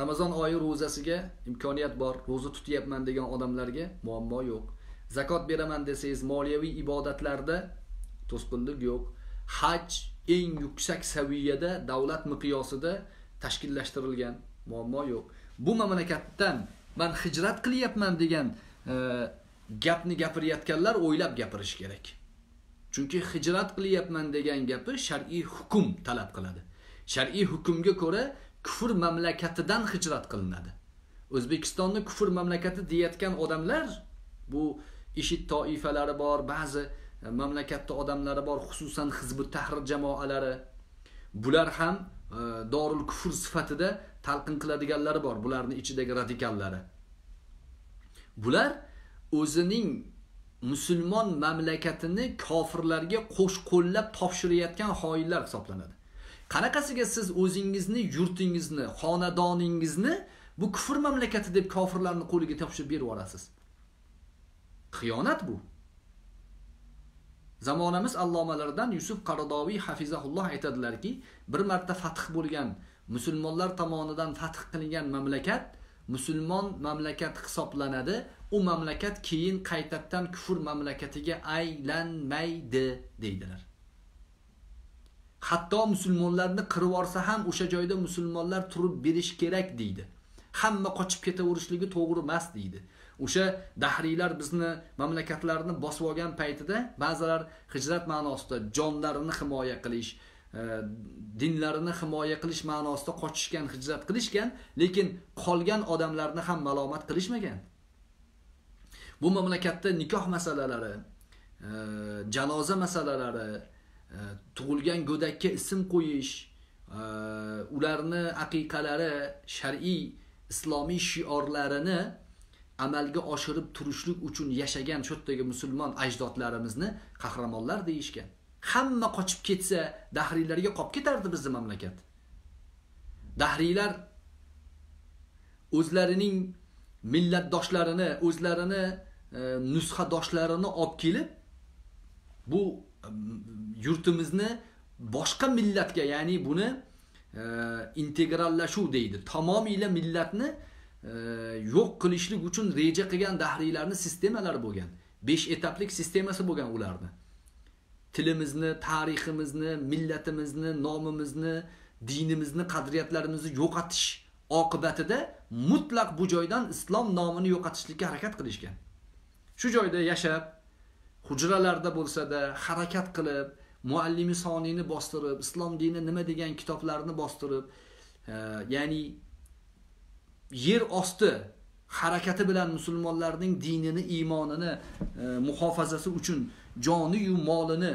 Ramazon oyi ro'zasiga imkoniyat bor. Ro'za tutyapman degan odamlarga muammo yo'q. Zakot beraman desangiz moliyaviy ibodatlarda to'sqinlik yo'q. Haj eng yuksak saviyada davlat miqyosida tashkillashtirilgan muammo yo'q. Bu mamlakatdan man hijrat qilyapman degan e, gapni gapirayotganlar o'ylab gapirish kerak. Chunki hijrat qilyapman degan gapi shar'iy hukm talab qiladi. Shar'iy hukmga ko'ra kufr mamlakatidan hijrat qilinadi. O'zbekistonni kufr mamlakati deyayotgan odamlar bu ishid toifalari bor ba'zi E, mamlakatda odamlari bor xususan hizbi tahrir jamoalari. Bular ham e, dorul kufr sifatida talqin qiladiganlari bor bularni ichidagi radikallari. Bular o'zining musulmon mamlakatini kofirlarga qo'sh qo'llab topshirayotgan xoinlar hisoblanadi. Qanaqasiga siz o'zingizni yurtingizni xonadoningizni bu kufr mamlakati deb kofirlarni qo'liga topshirib berib yuborasiz? Xiyonat bu. Zamonamiz allomalaridan yusuf qardoviy hafizahulloh aytadilarki bir marta fath bo'lgan musulmonlar tomonidan fath qilingan mamlakat musulmon mamlakat hisoblanadi. U mamlakat keyin qaytadan kufr mamlakatiga aylanmaydi deydilar. Hatto musulmonlarni qirib yuborsa ham o'sha joyda musulmonlar turib berish kerak deydi. Hamma qochib ketaverishligi to'g'ri emas deydi. O'sha dahriylar bizni mamlakatlarni bosib olgan paytida ba'zilar hijrat ma'nosida jonlarini himoya qilish e, dinlarini himoya qilish ma'nosida qochishgan hijrat qilishgan lekin qolgan odamlarni ham malomat qilishmagan. Bu mamlakatda nikoh masalalari e, janoza masalalari e, tug'ilgan go'dakka ism qo'yish ularni aqiqalari shar'iy islomiy shiorlarini amalga oshirib turishlik uchun yashagan shu yerdagi musulmon ajdodlarimizni qahramonlar deyishgan. Hamma qochib ketsa dahriylarga qolib ketardi bizni mamlakat. Dahriylar o'zlarining millatdoshlarini o'zlarini e, nusxadoshlarini olib kelib bu e, yurtimizni boshqa millatga ya'ni buni e, integrallashuv deydi. Tamomila millatni yo'q qilishlik uchun reja qilgan dahriylarni sistemalari bo'lgan besh etaplik sistemasi bo'lgan ularni. Tilimizni tariximizni millatimizni nomimizni dinimizni qadriyatlarimizni yo'qotish oqibatida mutlaq bu joydan islom nomini yo'qotishlikka harakat qilishgan. Shu joyda yashab hujralarda bo'lsa-da harakat qilib muallimi soniyni bostirib islom dini nima degan kitoblarni bostirib e, ya'ni yer osti harakati bilan musulmonlarning dinini iymonini e, muhofazasi uchun joniyu molini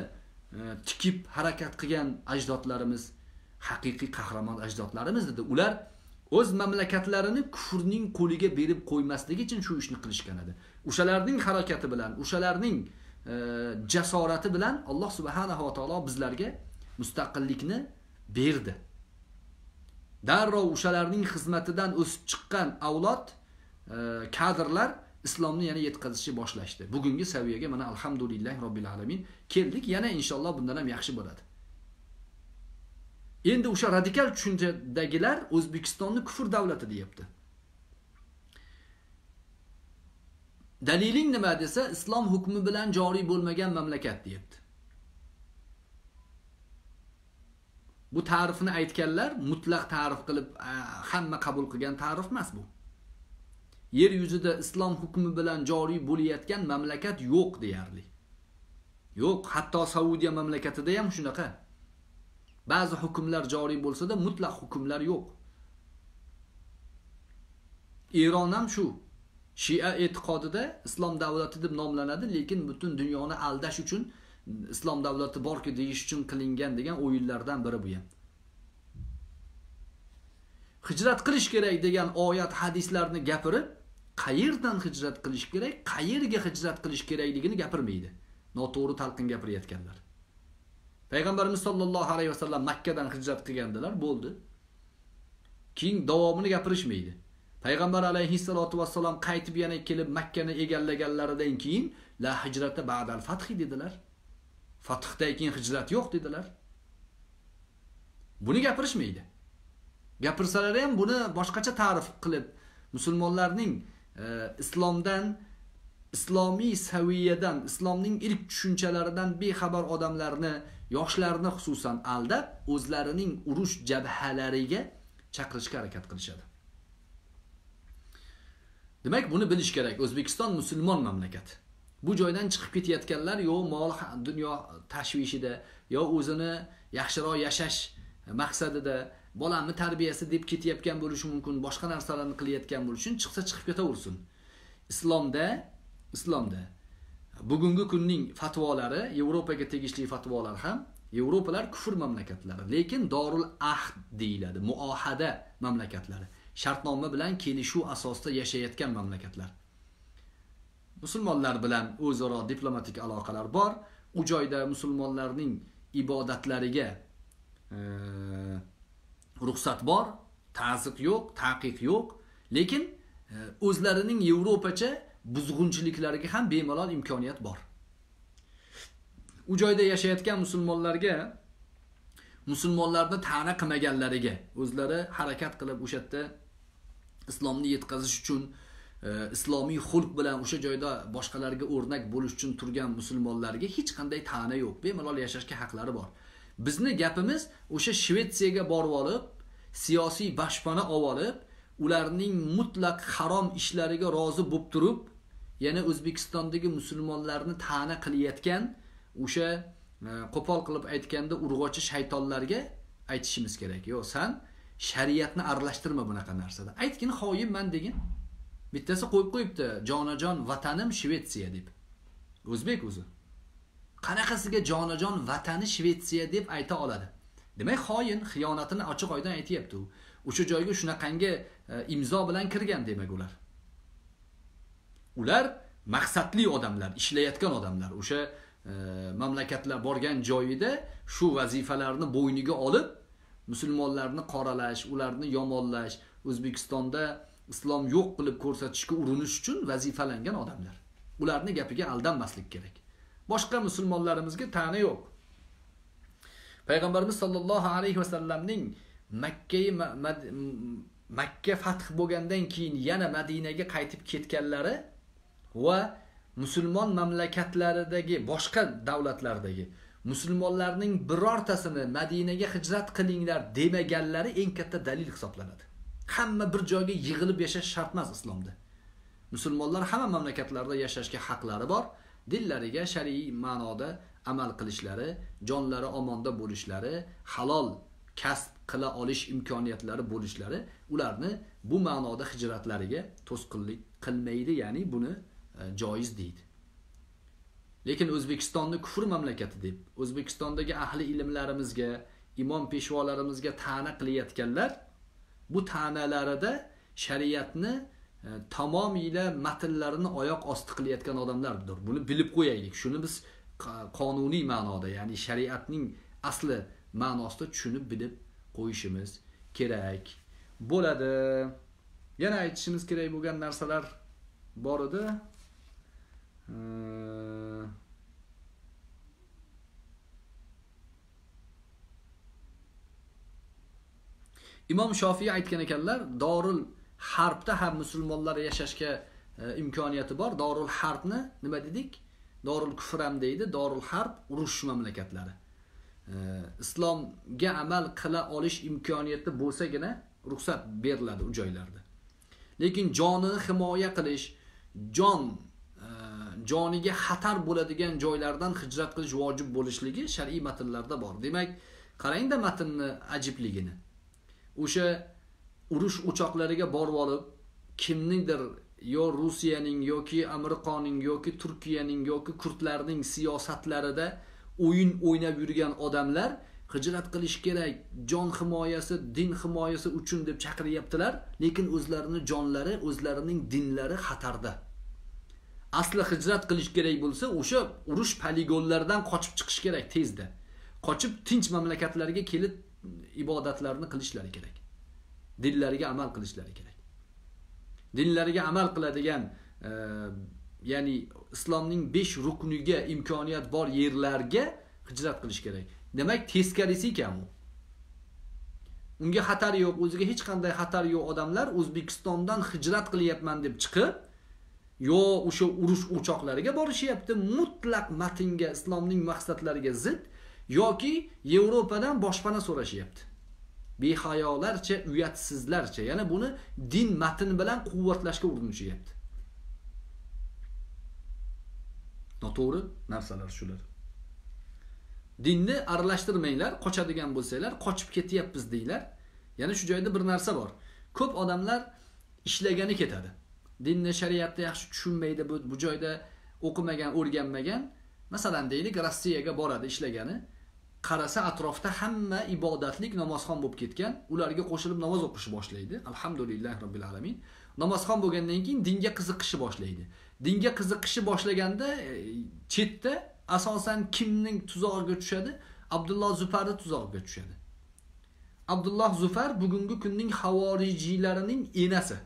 e, tikib harakat qilgan ajdodlarimiz haqiqiy qahramon ajdodlarimiz dedi. Ular o'z mamlakatlarini kufrning qo'liga berib qo'ymasligi uchun shu ishni qilishgan edi. O'shalarning harakati bilan o'shalarning e, jasorati bilan alloh subhanahu va taolo bizlarga mustaqillikni berdi. Darrov o'shalarning xizmatidan o'sib chiqqan avlod e, kadrlar islomni yana yetkazishni boshlashdi. Bugungi saviyaga mana alhamdulillah robbil alamin keldik. Yana inshaalloh bundan ham yaxshi bo'ladi. Endi o'sha radikal tushunchadagilar o'zbekistonni kufr davlati deyapti. Daliling nima desa islom hukmi bilan joriy bo'lmagan mamlakat deyapti. Bu ta'rifni aytganlar mutlaq ta'rif qilib hamma qabul qilgan ta'rif emas bu. Yer yuzida islom hukmi bilan joriy bo'layotgan mamlakat yo'q deyarli. Yo'q hatto saudiya mamlakatida ham shunaqa. Ba'zi hukmlar joriy bo'lsa-da mutlaq hukmlar yo'q. Eron ham shu. Shia e'tiqodida islom davlati deb nomlanadi lekin butun dunyoni aldash uchun islom davlati borku deyish uchun qilingan degan o'yinlardan biri bu ham hijrat qilish kerak degan oyat hadislarni gapirib qayerdan hijrat qilish kerak qayerga hijrat qilish kerakligini gapirmaydi. Noto'g'ri talqin gapirayotganlar. Payg'ambarimiz sollallohu alayhi vasallam makkadan hijrat qilgandilar bo'ldi. Keyin davomini gapirishmaydi. Payg'ambar alayhissalotu vassalom qaytib yana kelib makkani egallaganlaridan keyin la hijrata ba'dal fathi dedilar. Fathdan keyin hijrat yo'q dedilar. Buni gapirishmaydi. Gapirsalar ham buni boshqacha ta'rif qilib musulmonlarning e, islomdan islomiy saviyadan islomning ilk tushunchalaridan bexabar odamlarni yoshlarni xususan aldab o'zlarining urush jabhalariga chaqirishga harakat qilishadi. Demak buni bilish kerak. O'zbekiston musulmon mamlakat. Bu joydan chiqib ketayotganlar yo mol dunyo tashvishida yo o'zini yaxshiroq yashash maqsadida bolamni tarbiyasi deb ketayotgan bo'lishi mumkin boshqa narsalarni qilayotgan bo'lishi uchun chiqsa chiqib ketaversin. Islomda islomda bugungi kunning fatvolari yevropaga tegishli fatvolar ham yevropalar kufr mamlakatlari lekin dorul ahd deyiladi muohada mamlakatlari shartnoma bilan kelishuv asosida yashayotgan mamlakatlar. Musulmonlar bilan o'zaro diplomatik aloqalar bor. U joyda musulmonlarning ibodatlariga e, ruxsat bor. Ta'ziq yo'q taqiq yo'q. Lekin e, o'zlarining yevropacha buzg'unchiliklariga ham bemalol imkoniyat bor. U joyda yashayotgan musulmonlarga musulmonlarni ta'na qilmaganlariga o'zlari harakat qilib o'sha yerda islomni yetkazish uchun islomiy xulq bilan o'sha joyda boshqalarga o'rnak bo'lish uchun turgan musulmonlarga hech qanday ta'na yo'q. Bemalol yashashga haqlari bor. Bizni gapimiz o'sha shvetsiyaga borib olib siyosiy boshpana olib olib ularning mutlaq harom ishlariga rozi bo'lib turib yana o'zbekistondagi musulmonlarni ta'na qilayotgan o'sha e, qo'pol qilib aytganda urg'ochi shaytonlarga aytishimiz kerak. Yo'q san shariatni aralashtirma bunaqa narsada. Aytgin xoinman degin. Bittasi qo'yib qo'yibdi. Jonajon vatanim shvetsiya deb. O'zbek o'zi. Qanaqasiga jonajon vatani shvetsiya deb ayta oladi? Demak xoin xiyonatini ochiq oydin aytyapti u. O'sha joyga shunaqangi e, imzo bilan kirgan demak ular. Ular maqsadli odamlar ishlayotgan odamlar. O'sha e, mamlakatlar borgan joyida shu vazifalarni bo'yniga olib musulmonlarni qoralash ularni yomonlash o'zbekistonda islom yo'q qilib ko'rsatishga urinish uchun vazifalangan odamlar. Ularni gapiga aldanmaslik kerak. Boshqa musulmonlarimizga ta'na yo'q. Payg'ambarimiz sollallohu alayhi vasallamning makka makka fath bo'lgandan keyin yana madinaga qaytib ketganlari va musulmon mamlakatlaridagi boshqa davlatlardagi musulmonlarning birortasini madinaga hijrat qilinglar demaganlari eng katta dalil hisoblanadi. Hamma bir joyga yig'ilib yashash shart emas islomda. Musulmonlar hamma mamlakatlarda yashashga haqlari bor. Dillariga shar'iy ma'noda amal qilishlari jonlari omonda bo'lishlari halol kasb qila olish imkoniyatlari bo'lishlari ularni bu ma'noda hijratlariga to'sqinlik qilmaydi ya'ni buni e, joiz deydi. Lekin o'zbekistonni kufr mamlakati deb o'zbekistondagi ahli ilmlarimizga imom peshvolarimizga ta'na qilayotganlar bu ta'nalarida shariatni e, tamomila matnlarini oyoq osti qilayotgan odamlardir. Buni bilib qo'yaylik. Shuni biz qonuniy ma'noda ya'ni shariatning asli ma'nosida tushunib bilib qo'yishimiz kerak. Bo'ladi. Yana aytishimiz kerak bo'lgan narsalar bor edi. E, imom shofiy aytgan ekanlar dorul harbda ham musulmonlar yashashga e, imkoniyati bor. Dorul harbni nima dedik? Dorul kufr ham deydi dorul harb urush mamlakatlari. E, islomga amal qila olish imkoniyati bo'lsagina ruxsat beriladi u joylarda. Lekin jonini himoya qilish jon e, joniga xatar bo'ladigan joylardan hijrat qilish vojib bo'lishligi shar'iy matnlarda bor. Demak qarangda matnni ajibligini. O'sha urush o'choqlariga borib olib kimningdir yo Rossiyaning yoki Amerikaning yoki Turkiyaning yoki kurdlarning siyosatlarida o'yin o'ynab yurgan odamlar hijrat qilish kerak, jon himoyasi, din himoyasi uchun deb chaqiryaptilar, lekin o'zlarining jonlari, o'zlarining dinlari xatarda. Asli hijrat qilish kerak bo'lsa, o'sha urush poligonlaridan qochib chiqish kerak tezda. Qochib tinch mamlakatlarga kelib ibodatlarni qilishlari kerak. Dinlariga amal qilishlari kerak. Dinlariga amal qiladigan e, ya'ni islomning 5 rukniga imkoniyat bor yerlarga hijrat qilish kerak. Demak teskarisi ekan u. Unga xatar yo'q o'ziga hech qanday xatar yo'q odamlar o'zbekistondan hijrat qilyapman deb chiqib yo o'sha urush o'choqlariga borishyapti. Mutlaq matnga islomning maqsadlariga zid yoki Yevropadan boshpana so'rashyapti. Behayolarcha, uyatsizlarcha, yana buni din matn bilan quvvatlashga urinishyapti. Noto'g'ri narsalar shular. Dinni aralashtirmanglar, qochadigan bo'lsanglar, qochib ketyapmiz deylar. Yana shu joyda bir narsa bor. Ko'p odamlar ishlagani ketadi. Dinni, shariatni yaxshi tushunmaydi, bu, bu joyda o'qimagan, o'rganmagan. Masalan, deylik, Rossiyaga boradi ishlagani. Qarasa atrofda hamma ibodatlik namozxon bo'lib ketgan ularga qo'shilib namoz o'qishni boshlaydi. Alhamdulillah robbil alamin. Namozxon bo'lgandan keyin dinga qiziqishni boshlaydi. Dinga qiziqishni boshlaganda e, chetda asosan kimning tuzog'iga tushadi? Abdulloh zufarni tuzog'iga tushadi. Abdulloh zufar bugungi kunning havorijiylarining enasi.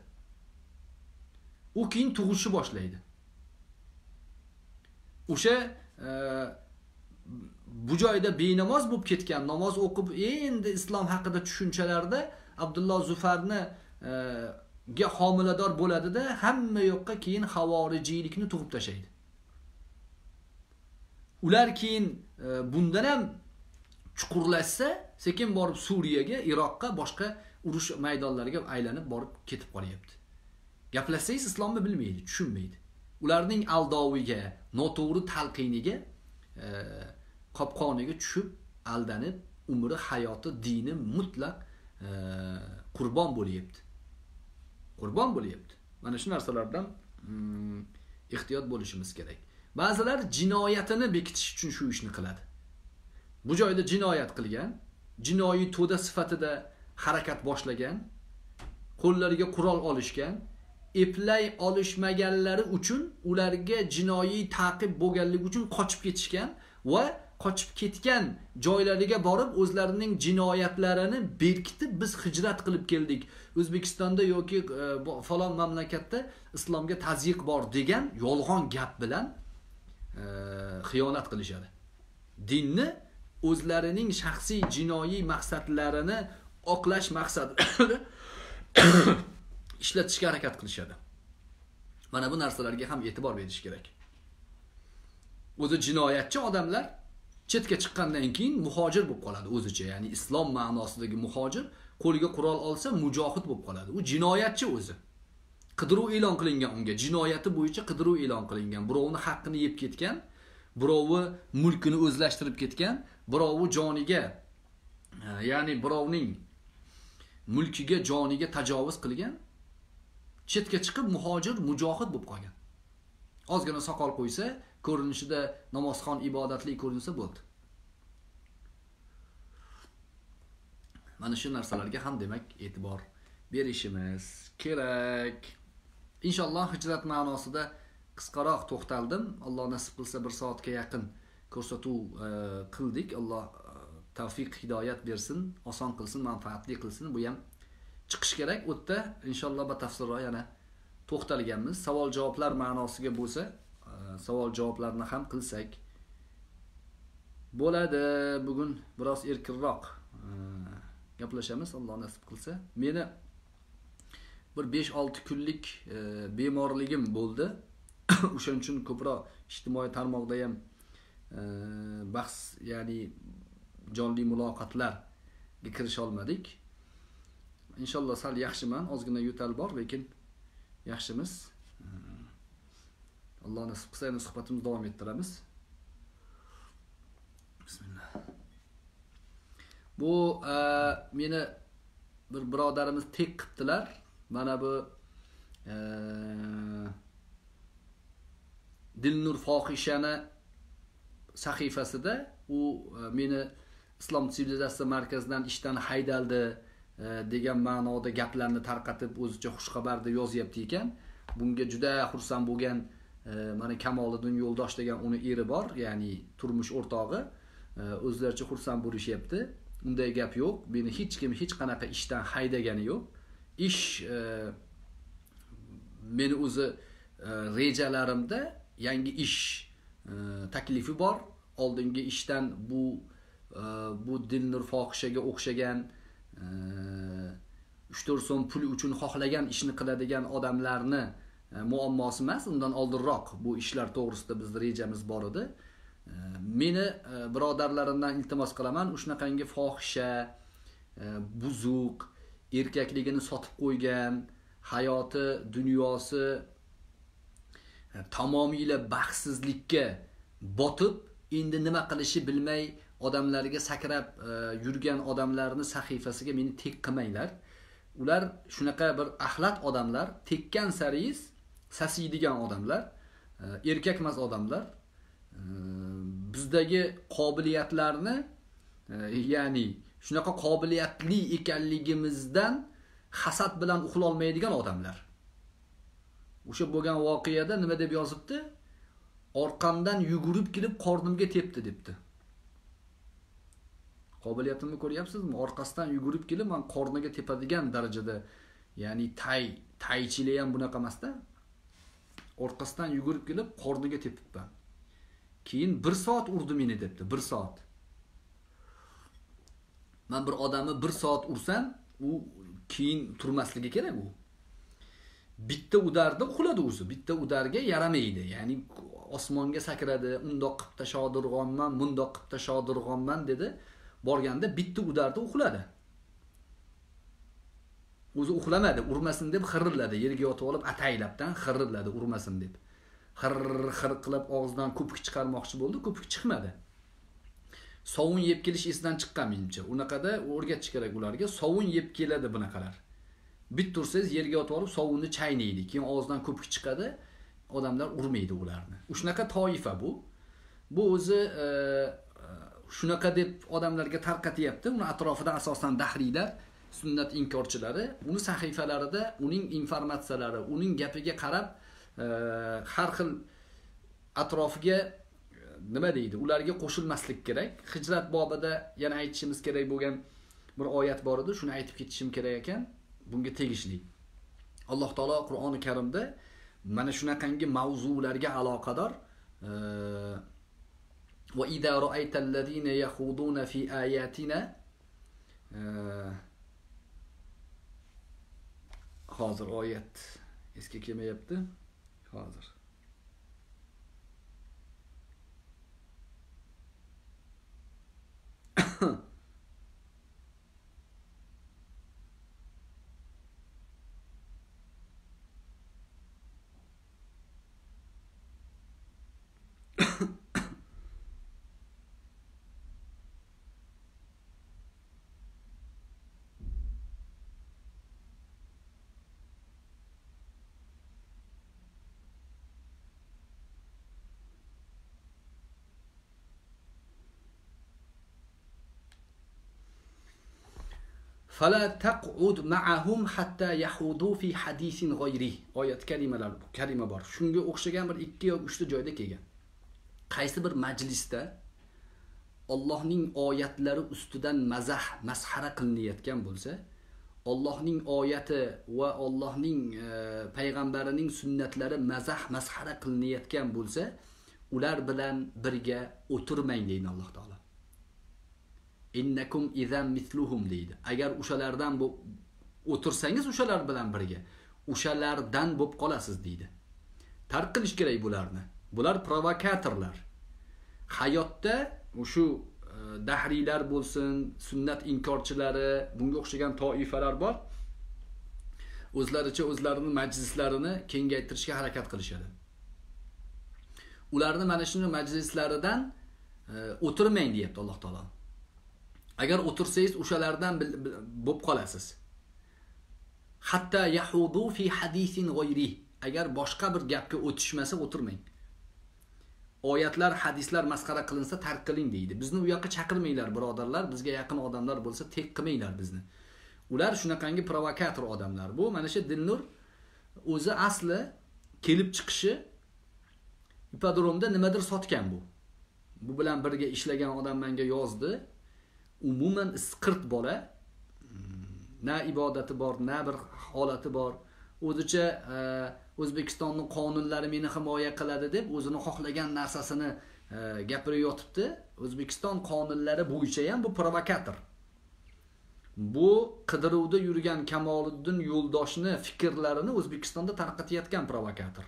U keyin tug'ishni boshlaydi. O'sha e, bu joyda benamoz bo'lib ketgan namoz o'qib endi islom haqida tushunchalarda abdulloh zufarni e, ga homilador bo'ladida hamma yoqqa keyin havorijiylikni tug'ib tashlaydi. Ular keyin e, bundan ham chuqurlashsa sekin borib suriyaga iroqqa boshqa urush maydonlariga aylanib borib ketib qolyapti. Gaplashsangiz islomni bilmaydi tushunmaydi. Ularning aldoviga noto'g'ri talqiniga e, qopqoniga tushib aldanib umri hayoti dini mutlaq e, qurbon bo'lyapti. Qurbon bo'lyapti. Mana shu narsalardan mm, ehtiyot bo'lishimiz kerak. Ba'zilar jinoyatini bekitish uchun shu ishni qiladi. Bu joyda jinoyat qilgan jinoiy to'da sifatida harakat boshlagan qo'llariga qurol olishgan eplay olishmaganlari uchun ularga jinoiy ta'qib bo'lganligi uchun qochib ketishgan va qochib ketgan joylariga borib o'zlarining jinoyatlarini berkitib biz hijrat qilib keldik. O'zbekistonda yoki e, falon mamlakatda islomga tazyiq bor degan yolg'on gap bilan e, xiyonat qilishadi. Dinni o'zlarining shaxsiy jinoiy maqsadlarini oqlash maqsadida ishlatishga harakat qilishadi. Mana bu narsalarga ham e'tibor berish kerak. O'zi jinoyatchi odamlar chetga chiqqandan keyin muhojir bo'lib qoladi o'zicha. Ya'ni islom ma'nosidagi muhojir qo'liga qurol olsa mujohid bo'lib qoladi. U jinoyatchi o'zi. Qidiruv e'lon qilingan unga. Jinoyati bo'yicha qidiruv e'lon qilingan. Birovni haqqini yeb ketgan birovi mulkini o'zlashtirib ketgan birovi joniga e, ya'ni birovning mulkiga joniga tajovuz qilgan chetga chiqib muhojir mujohid bo'lib qolgan. Ozgina soqol qo'ysa ko'rinishida namozxon ibodatli ko'rinsa bo'ldi. Mana shu narsalarga ham demak e'tibor berishimiz kerak. Inshaalloh hijrat ma'nosida qisqaroq to'xtaldim. Alloh nasib qilsa bir soatga yaqin ko'rsatuv e, qildik. Alloh e, tavfiq hidoyat bersin oson qilsin manfaatli qilsin. Bu ham chiqish kerak. U yerda inshaalloh batafsilroq yana to'xtalganmiz. Savol javoblar ma'nosiga bo'lsa savol javoblarni ham qilsak bo'ladi. Bugun biroz erkinroq e, gaplashamiz. Alloh nasib qilsa. Meni bir 5-6 kunlik e, bemorligim bo'ldi. O'shaning uchun ko'proq ijtimoiy tarmoqda ham e, bahs ya'ni jonli muloqotlarga kirisha olmadik. Inshaalloh sal yaxshiman. Ozgina yo'tal bor lekin yaxshimiz. Alloh nasib qilsa yana suhbatimizni davom ettiramiz. Bismillah. Bu e, meni bir birodarimiz tek qilibdilar mana bu e, dilnur fohishani sahifasida u e, meni islom sivilizatsiya markazidan ishdan haydaldi e, degan ma'noda gaplarni tarqatib o'zicha xushxabar deb yozyapti ekan. Bunga juda xursand bo'lgan mana kamoliddin yo'ldosh degan uni eri bor ya'ni turmush o'rtog'i. O'zlaricha xursand bo'lishyapti. Unday gap yo'q. Meni hech kim hech qanaqa ishdan haydagani yo'q. Ish e, meni o'zi e, rejalarimda yangi ish e, taklifi bor. Oldingi ishdan bu bu dilnur fohishaga o'xshagan uch to'rt so'm pul uchun xohlagan ishni qiladigan odamlarni E, muammosi emas undan oldinroq bu ishlar to'g'risida bizni rejamiz bor edi. E, meni e, birodarlarimdan iltimos qilaman shunaqangi fohisha buzuq erkakligini sotib qo'ygan hayoti dunyosi e, tamomiyla baxtsizlikka botib endi nima qilishi bilmay odamlarga sakrab yurgan odamlarni sahifasiga meni tek qilmanglar. Ular shunaqa bir axlat odamlar tekkan sariyiz sasiydigan odamlar e, erkakmas erkak emas odamlar e, bizdagi qobiliyatlarni e, ya'ni shunaqa qobiliyatli ekanligimizdan hasad bilan uxlolmaydigan odamlar. O'sha bo'lgan voqeada nima deb yozibdi? Orqamdan yugurib kelib qornimga tepdi debdi. Qobiliyatimni ko'ryapsizmi? Orqasidan yugurib kelib man qorniga tepadigan darajada ya'ni tay taychilar ham bunaqa emasda. Orqasidan yugurib kelib qorniga tepibman keyin bir soat urdi meni debdi bir soat. Man bir odamni bir soat ursam u keyin turmasligi kerak u. Bitta udarda uxladi o'zi. Bitta udarga yaramaydi. Ya'ni osmonga sakradi undoq qilib tashodirg'onman mundoq qilib tashodirg'onman dedi. Borganda bitta udarda uxladi. O'zi uxlamadi urmasin deb xirilladi. Yerga yotib olib ataylabdan xirilladi urmasin deb. Xir xir qilib og'zidan ko'pik chiqarmoqchi bo'ldi ko'pik chiqmadi. Sovun yeb kelish esidan chiqqan menimcha. Unaqada o'rgatish kerak ularga sovun yeb keladi bunaqalar. Bit tursangiz yerga yotib olib sovunni chaynaydi keyin og'zidan ko'pik chiqadi odamlar urmaydi ularni. Shunaqa toifa bu. Bu o'zi e, e, shunaqa deb odamlarga tarqatyapti. Uni atrofida asosan dahriylar sunnat inkorchilari uni sahifalarida uning informatsiyalari uning gapiga qarab e, har xil atrofiga e, nima deydi ularga qo'shilmaslik kerak. Hijrat bobida yana aytishimiz kerak bo'lgan bir oyat bor edi shuni aytib ketishim kerak ekan. Bunga tegishli. Alloh taolo qur'oni karimda mana shunaqangi mavzularga aloqador va idza الذين yakhuduna fi ayatina e, hozir oyat esga kelmayapti hozir فلا تقعد معهم حتى يحوضوا في حديث غيره oyat kalimalar kalima bor shunga o'xshagan bir ikki yo uchta joyda kelgan qaysi bir majlisda Allohning oyatlari ustidan mazah masxara qilinayotgan bo'lsa Allohning oyati va Allohning e, payg'ambarining sunnatlari mazah masxara qilinayotgan bo'lsa ular bilan birga o'tirmang deydi Alloh taolo Innakum izan misluhum deydi. Agar o'shalardan o'tirsangiz o'shalar bilan birga o'shalardan bo'lib qolasiz deydi. Tark qilish kerak bularni. Bular provokatorlar. Hayotda shu e, dahriylar bo'lsin sunnat inkorchilari bunga o'xshagan toifalar bor. O'zlaricha o'zlarini majlislarini kengaytirishga harakat qilishadi. Ularni mana shuni majlislaridan e, o'tirmang deyapti alloh taolo. Agar o'tirsangiz o'shalardan bo'lib qolasiz. Hatto yahudu fi hadisin g'oyri. Agar boshqa bir gapga o'tishmasa o'tirmang. Oyatlar hadislar masxara qilinsa tark qiling deydi. Bizni u yoqqa chaqirmanglar birodarlar. Bizga yaqin odamlar bo'lsa tek qilmanglar bizni. Ular shunaqangi provokator odamlar. Bu mana shu dilnur o'zi asli kelib chiqishi ipodromda nimadir sotgan bu. Bu bilan birga ishlagan odam menga yozdi. Umuman isqirt bola. Na ibodati bor na bir holati bor. O'zicha e, o'zbekistonni qonunlari meni himoya qiladi deb o'zini xohlagan narsasini e, gapirib yotibdi. O'zbekiston qonunlari bo'yicha ham bu provokator. Bu qidiruvda yurgan kamoliddin yo'ldoshni fikrlarini o'zbekistonda tarqatayotgan provokator.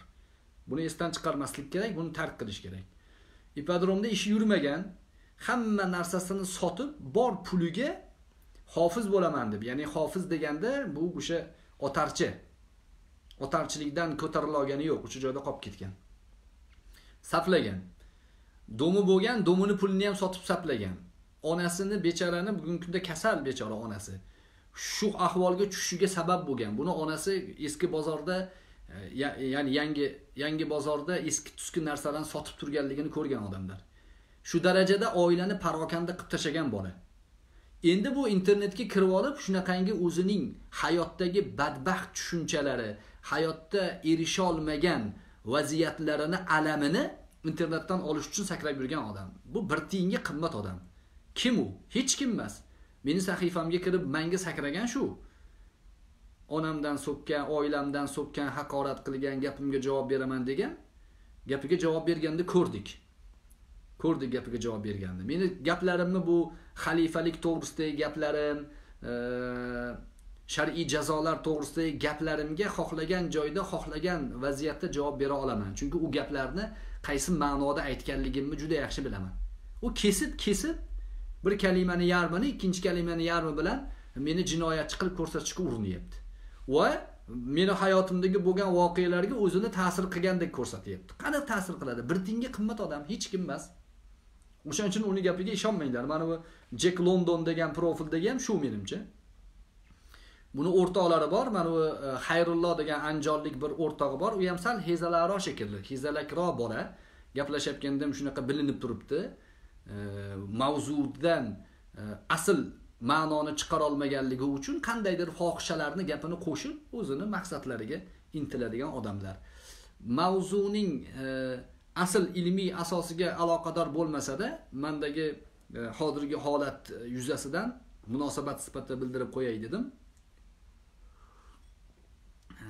Buni esdan chiqarmaslik kerak buni tark qilish kerak. Ipodromda ishi yurmagan hamma narsasini sotib bor puliga hofiz bo'laman deb ya'ni hofiz deganda bu o'sha otarchi. Otarchilikdan ko'tarila olgani yo'q o'sha joyda qolib ketgan. Saplagan do'mi bo'lgan do'mini pulini ham sotib saplagan onasini bechorani bugungi kunda kasal bechora onasi. Shu ahvolga tushishiga sabab bo'lgan. Buni onasi eski bozorda e, ya'ni yangi yangi bozorda eski tuski narsalarni sotib turganligini ko'rgan odamlar. Shu darajada oilani parokanda qilib tashlagan bola. Endi bu internetga kirib olib shunaqangi o'zining hayotdagi badbaxt tushunchalari hayotda erisha olmagan vaziyatlarini alamini internetdan olish uchun sakrab yurgan odam. Bu bir tiyinga qimmat odam. Kim u? Hech kim emas. Meni sahifamga kirib manga sakragan shu. Onamdan so'kkan oilamdan so'kkan haqorat qilgan gapimga javob beraman degan gapiga javob berganda ko'rdik. Ko'rdik gapiga javob berganda meni gaplarimni bu xalifalik to'g'risidagi gaplarim e, shar'iy jazolar to'g'risidagi gaplarimga xohlagan joyda xohlagan vaziyatda javob bera olaman. Chunki u gaplarni qaysi ma'noda aytganligimni juda yaxshi bilaman. U kesib kesib bir kalimani yarmini ikkinchi kalimani yarmi bilan meni jinoyatchi qilib ko'rsatishga urinyapti. Va meni hayotimdagi bo'lgan voqealarga o'zini ta'sir qilgandek ko'rsatyapti. Qanaqa ta'sir qiladi? Bir tiyinga qimmat odam hech kim emas. O'shaning uchun uni gapiga ishonmanglar. Mana bu jek london degan profildagi ham shu menimcha. Buni o'rtoqlari bor. Mana bu e, xayrullo degan andijonlik bir o'rtog'i bor. U ham sal hezalaroq shekilli hezalakroq bola. Gaplashayotganda ham shunaqa bilinib turibdi. E, mavzudan e, asl ma'noni chiqarolmaganligi uchun qandaydir fohishalarni gapini qo'shib o'zini maqsadlariga intiladigan odamlar. Mavzuning asl ilmiy asosiga aloqador bo'lmasa-da, mendagi e, hozirgi holat e, yuzasidan munosabat sifatida bildirib qo'yay dedim. E,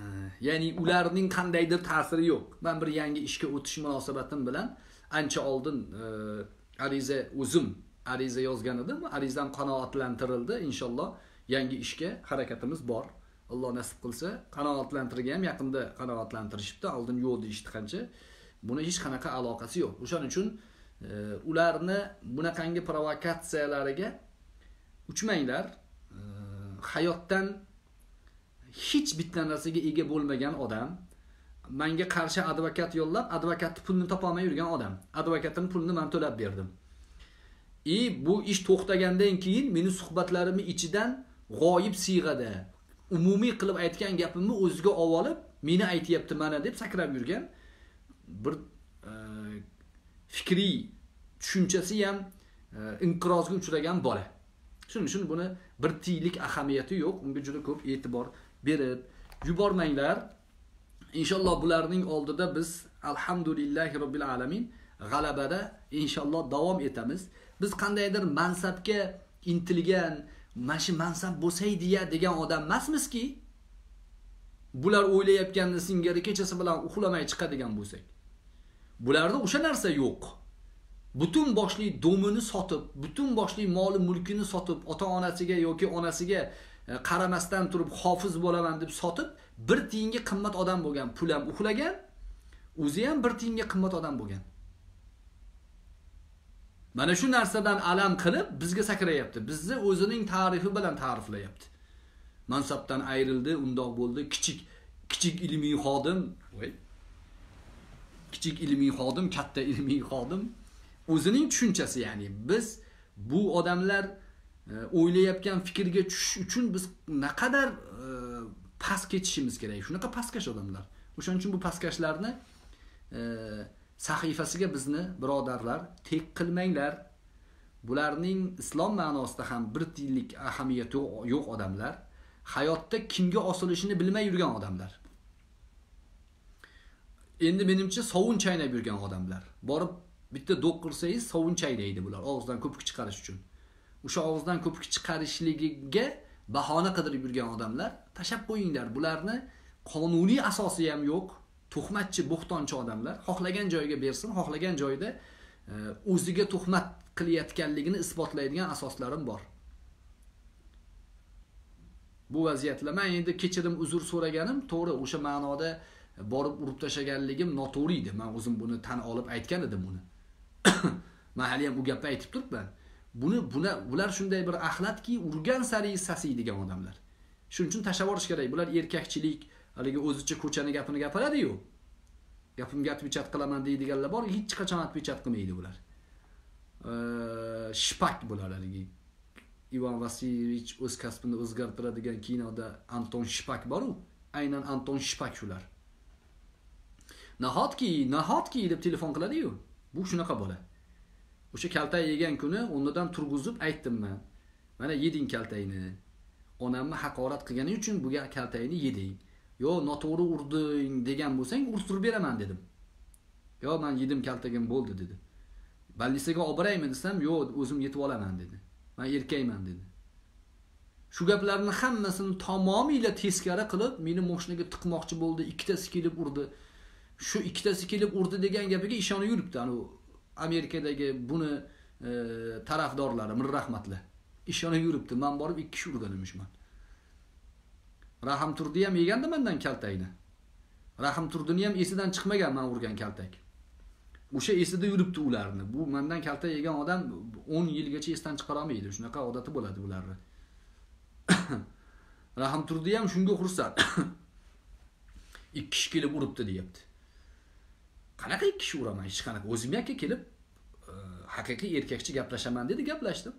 ya'ni ularning qandaydir ta'siri yo'q. Men bir yangi ishga o'tish munosabatim bilan ancha oldin ariza o'zim ariza yozgan edim. Arizam qanoatlantirildi. Inshaalloh yangi ishga harakatimiz bor. Alloh nasib qilsa, qanoatlantirgan ham yaqinda qanoatlantirishibdi. Oldin yo'q deyishdi qancha. Buni hech qanaqa aloqasi yo'q. O'shaning uchun e, ularni bunaqangi provokatsiyalariga uchmanglar. E, hayotdan hech bitta narsaga ega bo'lmagan odam menga qarshi advokat yo'llab advokatni pulini topolmay yurgan odam. Advokatimni pulini men to'lab berdim. И bu ish to'xtagandan keyin meni suhbatlarimni ichidan g'oyib siyg'ada umumiy qilib aytgan gapimni o'ziga olib olib meni aytyapti mana deb sakrab yurgan bir e, fikriy tushunchasi ham e, inqirozga uchragan bola. Shuning uchun buni bir tiylik ahamiyati yo'q. Unga juda ko'p e'tibor berib yubormanglar. Inshaalloh bularning oldida biz alhamdulillahi robbil alamin g'alabada inshaalloh davom etamiz. Biz qandaydir mansabga intilgan mana shu mansab bo'lsaydiya degan odam emasmizki? Bular o'ylayotganini singari kechasi bilan uxlamay chiqadigan bo'lsak. Bularda o'sha narsa yo'q. Butun boshli domini sotib butun boshli moli mulkini sotib ota onasiga yoki onasiga e, qaramasdan turib hofiz bo'laman deb sotib bir tiyinga qimmat odam bo'lgan pul ham uxlagan o'zi ham bir tiyinga qimmat odam bo'lgan. Mana shu narsadan alam qilib bizga sakrayapti. Bizni o'zining tarifi bilan ta'riflayapti. Mansabdan ayrildi undoq bo'ldi. Kichik kichik ilmiy xodim. Kichik ilmiy xodim katta ilmiy xodim. O'zining tushunchasi ya'ni biz bu odamlar e, o'ylayotgan fikrga tushish uchun biz naqadar e, past ketishimiz kerak. Shunaqa pastkash odamlar. O'shaning uchun bu pastkashlarni e, sahifasiga bizni birodarlar tek qilmanglar. Bularning islom ma'nosida ham bir tiyinlik ahamiyati yo'q odamlar. Hayotda kimga osilishini bilmay yurgan odamlar. Endi menimcha sovun chaynab yurgan odamlar. Borib bitta do'q qilsangiz sovun chaynaydi bular og'izdan ko'pik chiqarish uchun. O'sha og'izdan ko'pik chiqarishligiga bahona qidirib yurgan odamlar tashlab qo'yinglar bularni qonuniy asosi ham yo'q tuhmatchi bo'xtonchi odamlar. Xohlagan joyiga bersin xohlagan joyda e, o'ziga tuhmat qilayotganligini isbotlaydigan asoslarim bor. Bu vaziyatlar man endi kechirim uzr so'raganim to'g'ri o'sha ma'noda borib urib tashlaganligim noto'g'ri edi. Man o'zim buni tan olib aytgan edim buni man hali ham bu gapni aytib turibman. Buni buna bular shunday bir axlatki urgan sari sasiydigan odamlar. Shuning uchun tashlab yuborish kerak. Bular erkakchilik haligi o'zicha ko'chani gapini gapiradiyu. Gapimga atpechat qilaman deydiganlar bor hech qachon atpechat qilmaydi bular shipak bular haligi. Ivan vasilyevich o'z kasbini o'zgartiradigan kinoda anton shipak boru. Aynan anton shipak shular. Nahotki nahotki deb telefon qiladiyu? Bu shunaqa bola. O'sha kaltak yegan kuni o'rnidan turg'izib aytdim man mana yeding kaltakni. Onamni haqorat qilgani uchun bu kaltakni yeding. Yo noto'g'ri urding degan bo'lsang urtirib beraman dedim. Yo man yedim kaltagim bo'ldi dedi. Больницаga olib boraymi desam yo'q o'zim yetib olaman dedi. Man erkakman dedi. Shu gaplarni hammasini tamomiyla teskari qilib meni moshinaga tiqmoqchi bo'ldi ikkitasi kelib urdi. Shu ikkitasi kelib urdi degan gapiga ishonib yuribdi. Anavi amerikadagi buni e, tarafdorlari mir rahmatli. Ishonib yuribdi. Man borib ikki kishi urgan emishman rahim turdi ham yegandi mandan kaltakni. Rahim turdini ham esidan chiqmagan man urgan kaltak. O'sha esida yuribdi ularni. Bu mandan kaltak yegan odam 10 yilgacha esdan chiqara olmaydi. Shunaqa odati bo'ladi bularni rahim turdi ham shunga xursand. Ikki kishi kelib uribdi deyapti. Qanaqa ikki kishi uraman hech qanaqa. O'zim yakka kelib e, haqiqiy erkakcha gaplashaman dedi gaplashdim.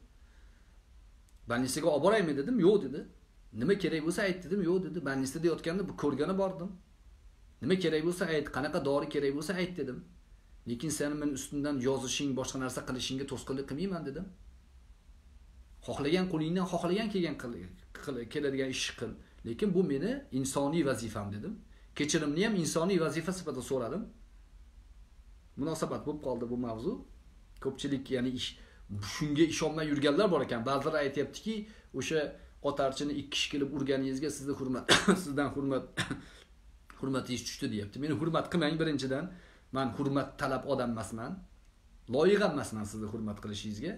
Больницаga olib boraymi dedim yo'q dedi. Nima kerak bo'lsa ayt dedim yo'q dedi. Больницада yotganda bu ko'rgani bordim. Nima kerak bo'lsa ayt qanaqa dori kerak bo'lsa ayt dedim. Lekin seni men ustimdan yozishing boshqa narsa qilishingga to'sqinlik qilmayman dedim. Xohlagan qo'lingdan xohlagan kelgan keladigan ishni qil. Lekin bu meni insoniy vazifam dedim. Kechirimni ham insoniy vazifa sifatida so'radim. Munosabat bo'lib qoldi bu mavzu. Ko'pchilik ya'ni ish shunga ishonmay yurganlar bor ekan. Ba'zilar aytyaptiki o'sha otarchini ikki kishi kelib urganingizga sizni hurmat sizdan hurmat hurmatingiz tushdi deyapti. Meni hurmat qilmang birinchidan. Man hurmat talab odam emasman. Loyiq emasman sizni hurmat qilishingizga.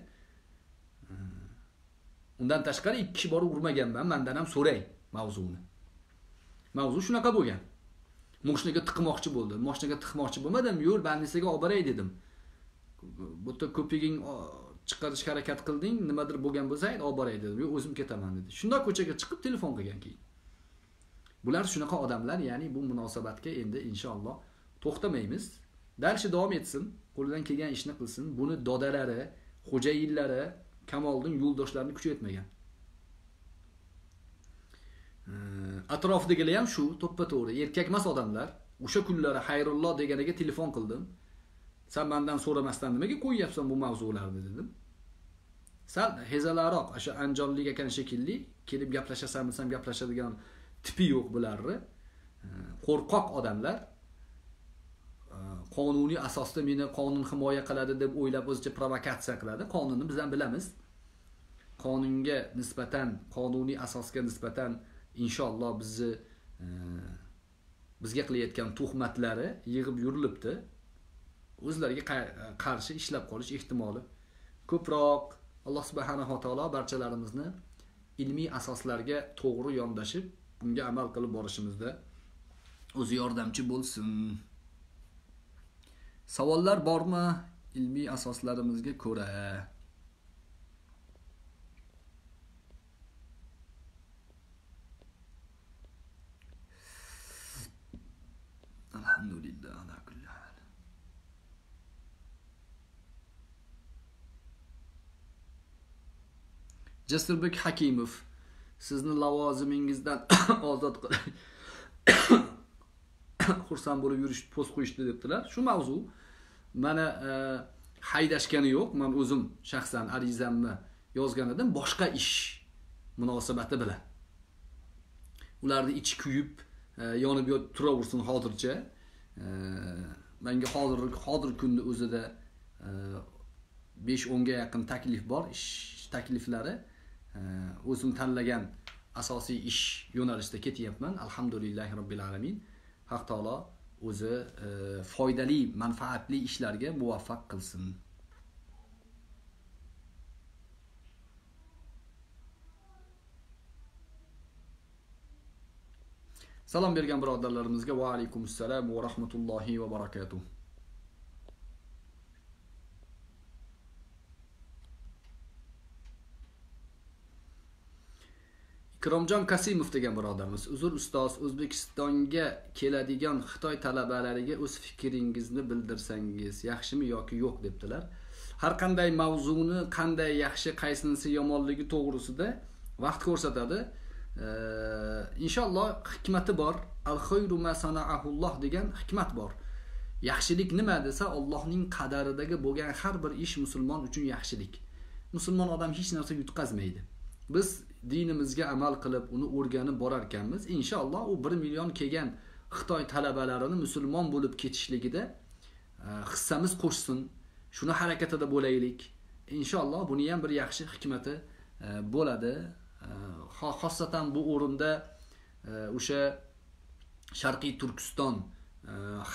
Hmm. Undan tashqari ikki kishi borib urmaganman. Mandan ham so'rang mavzuni. Mavzu shunaqa bo'lgan. Moshinaga tiqmoqchi bo'ldi. Moshinaga tiqmoqchi bo'lmadim yur больницаga olib boray dedim. Bu yerda ko'piging chiqarishga harakat qilding nimadir bo'lgan bo'lsa ayt olib boray dedim. Yo'q o'zim ketaman dedi. Shundoq ko'chaga chiqib telefon qilgan keyin. Bular shunaqa odamlar ya'ni bu munosabatga endi inshaalloh to'xtamaymiz. Дальше davom etsin qo'lidan kelgan ishni qilsin. Buni dodalari xo'jayinlari kamolning yo'ldoshlarini kuchaytmagan. Э, atrofidagilar ham shu to'ppa to'g'ri. Erkak emas odamlar. O'sha kunlari xayrulloh deganiga telefon qildim. San mandan so'ramasdan nimaga qo'yyapsan bu mavzularni dedim. Sal hezalaroq o'sha anjomlik ekan shekilli kelib gaplashasan desam gaplashadigan tipi yo'q bularni. Qo'rqoq odamlar. Qonuniy asosda meni qonun himoya qiladi deb o'ylab o'zicha provokatsiya qiladi. Qonunni biz ham bilamiz. Qonunga nisbatan qonuniy asosga nisbatan inshaalloh bizni e, bizga qilayotgan tuhmatlari yig'ib yurilibdi. O'zlariga e, qarshi ishlab qolish ehtimoli ko'proq. Alloh subhanava taolo barchalarimizni ilmiy asoslarga to'g'ri yondashib bunga amal qilib borishimizda o'zi yordamchi bo'lsin. Savollar bormi? Ilmiy asoslarimizga ko'ra. Alhamdulillah ala kulli hal. Jasurbek hakimov sizni lavozimingizdan ozod xursand bo'lib yurish post qo'yishdi debdilar. Shu mavzu mana e, haydashgani yo'q. Man o'zim shaxsan arizamni yozgan edim. Boshqa ish munosabati bilan. Ularni ichi kuyib yonib turaversin hozircha. Menga hozir hozir kunni o'zida e, besh o'nga yaqin taklif bor ish takliflari. O'zim tanlagan asosiy ish yo'nalishida ketyapman. Alhamdulillahi robbil alamin. Haq taolo o'zi e, foydali manfaatli ishlarga muvaffaq qilsin. Salom bergan birodarlarimizga va alaykum assalom va rahmatullohi va barakatuh. Ikromjon kasimov degan birodarimiz uzr ustoz o'zbekistonga keladigan xitoy talabalariga o'z fikringizni bildirsangiz yaxshimi yoki yo'q debdilar. Har qanday mavzuni qanday yaxshi qaysinisi yomonligi to'g'risida vaqt ko'rsatadi. Inshaalloh hikmati bor. Al xayru ma sanaahulloh degan hikmat bor. Yaxshilik nima desa Allohning qadaridagi bo'lgan har bir ish musulmon uchun yaxshilik. Musulmon odam hech narsa yutqazmaydi. Biz dinimizga amal qilib uni o'rganib borar ekanmiz inshaalloh u 1 million kelgan xitoy talabalarini musulmon bo'lib ketishligida e, hissamiz qo'shsin. Shuni harakatida bo'laylik. Inshaalloh buni ham bir yaxshi hikmati e, bo'ladi. Xosatan bu o'rinda o'sha sharqiy turkiston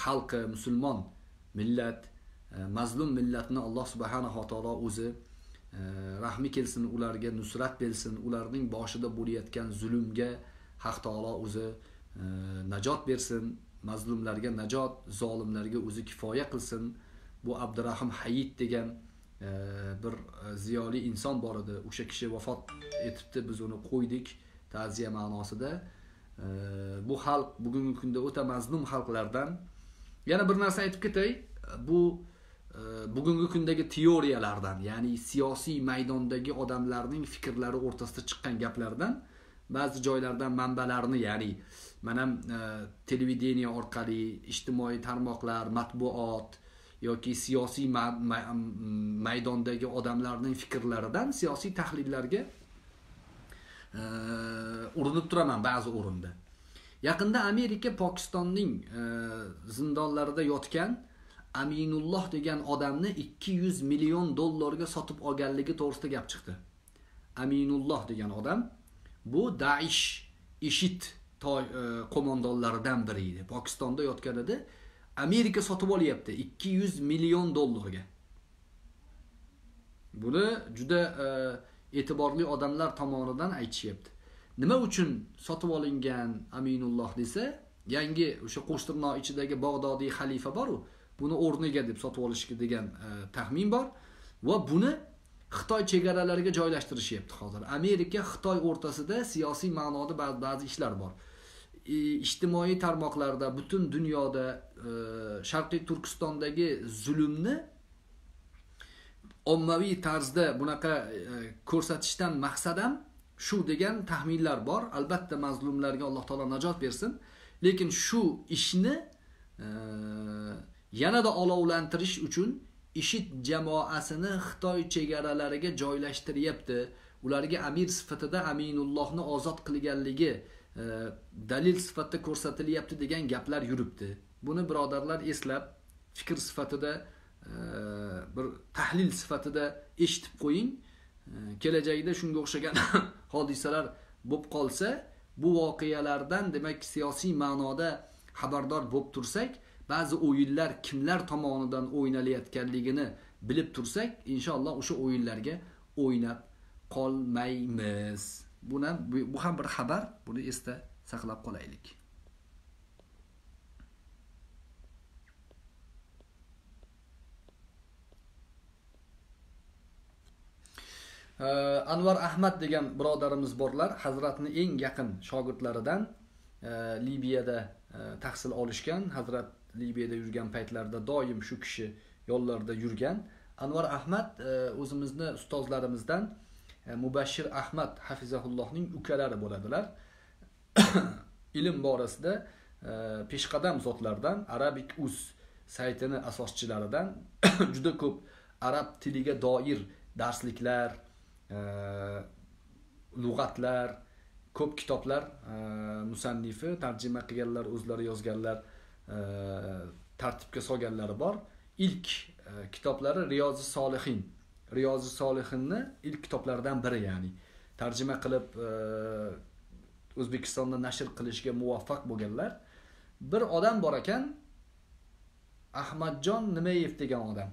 xalqi musulmon millat mazlum millatni alloh subhanava taolo o'zi rahmi kelsin ularga nusrat bersin ularning boshida bo'layotgan zulmga haq taolo o'zi najot bersin mazlumlarga najot zolimlarga o'zi kifoya qilsin bu abdurahim hayit degan bir e, ziyoli inson bor edi. O'sha kishi vafot etibdi biz uni qo'ydik ta'ziya ma'nosida. Bu xalq bugungi kunda o'ta mazlum xalqlardan. Yana bir narsa aytib ketay. Bu e, bugungi kundagi teoriyalardan ya'ni siyosiy maydondagi odamlarning fikrlari o'rtasida chiqqan gaplardan ba'zi joylardan manbalarni ya'ni man ham e, televideniya orqali ijtimoiy tarmoqlar matbuot yoki siyosiy maydondagi odamlarning fikrlaridan siyosiy tahlillarga e, urinib turaman ba'zi o'rinda. Yaqinda amerika pokistonning e, zindonlarida yotgan aminulloh degan odamni 200 million dollarga sotib olganligi to'g'risida gap chiqdi. Aminulloh degan odam bu daish ishit e, qo'mondonlaridan biri edi. Pokistonda yotgan edi. Amerika sotib olyapti. 200 million dollarga. Buni juda e, e'tiborli odamlar tomonidan aytishyapti. Nima uchun sotib olingan aminulloh desa yangi o'sha qo'shtirnoq ichidagi bog'dodiy xalifa boru buni o'rniga deb sotib olishga degan e, taxmin bor va buni xitoy chegaralariga joylashtirishyapti hozir. Amerika xitoy o'rtasida siyosiy ma'noda ba'zi ba'zi ishlar bor. E, ijtimoiy tarmoqlarda butun dunyoda e, sharqiy turkistondagi zulmni ommaviy tarzda bunaqa e, ko'rsatishdan maqsad ham shu degan taxminlar bor. Albatta mazlumlarga alloh taolo najot bersin. Lekin shu ishni yanada olovlantirish uchun ishid jamoasini xitoy chegaralariga joylashtiryapti. Ularga amir sifatida aminullohni ozod qilganligi dalil sifatida ko'rsatilyapti degan gaplar yuribdi. Buni birodarlar eslab fikr sifatida e, bir tahlil sifatida eshitib qo'ying. E, kelajakda shunga o'xshagan hodisalar bo'lib qolsa bu voqealardan demak siyosiy ma'noda xabardor bo'lib tursak ba'zi o'yinlar kimlar tomonidan o'ynalayotganligini bilib tursak inshaalloh o'sha o'yinlarga o'ynab qolmaymiz. Buni bu ham bir xabar. Buni esda saqlab qolaylik. Anvar ahmad degan birodarimiz borlar. Hazratni eng yaqin shogirdlaridan e, libiyada e, tahsil olishgan. Hazrat libiyada yurgan paytlarida doim shu kishi yo'llarida yurgan. Anvar ahmad e, o'zimizni ustozlarimizdan e, E, mubashshir ahmad hafizahullohning ukalari bo'ladilar. Ilm borasida e, peshqadam zotlardan arabik uz saytini asoschilaridan juda ko'p arab tiliga doir darsliklar e, lug'atlar ko'p kitoblar musannifi tarjima qilganlar o'zlari yozganlar tartibga solganlari bor. Ilk kitoblari riyozi solihin riyozi solihinni ilk kitoblaridan biri ya'ni tarjima qilib e, o'zbekistonda nashr qilishga muvaffaq bo'lganlar. Bir odam bor ekan ahmadjon nimayev degan odam.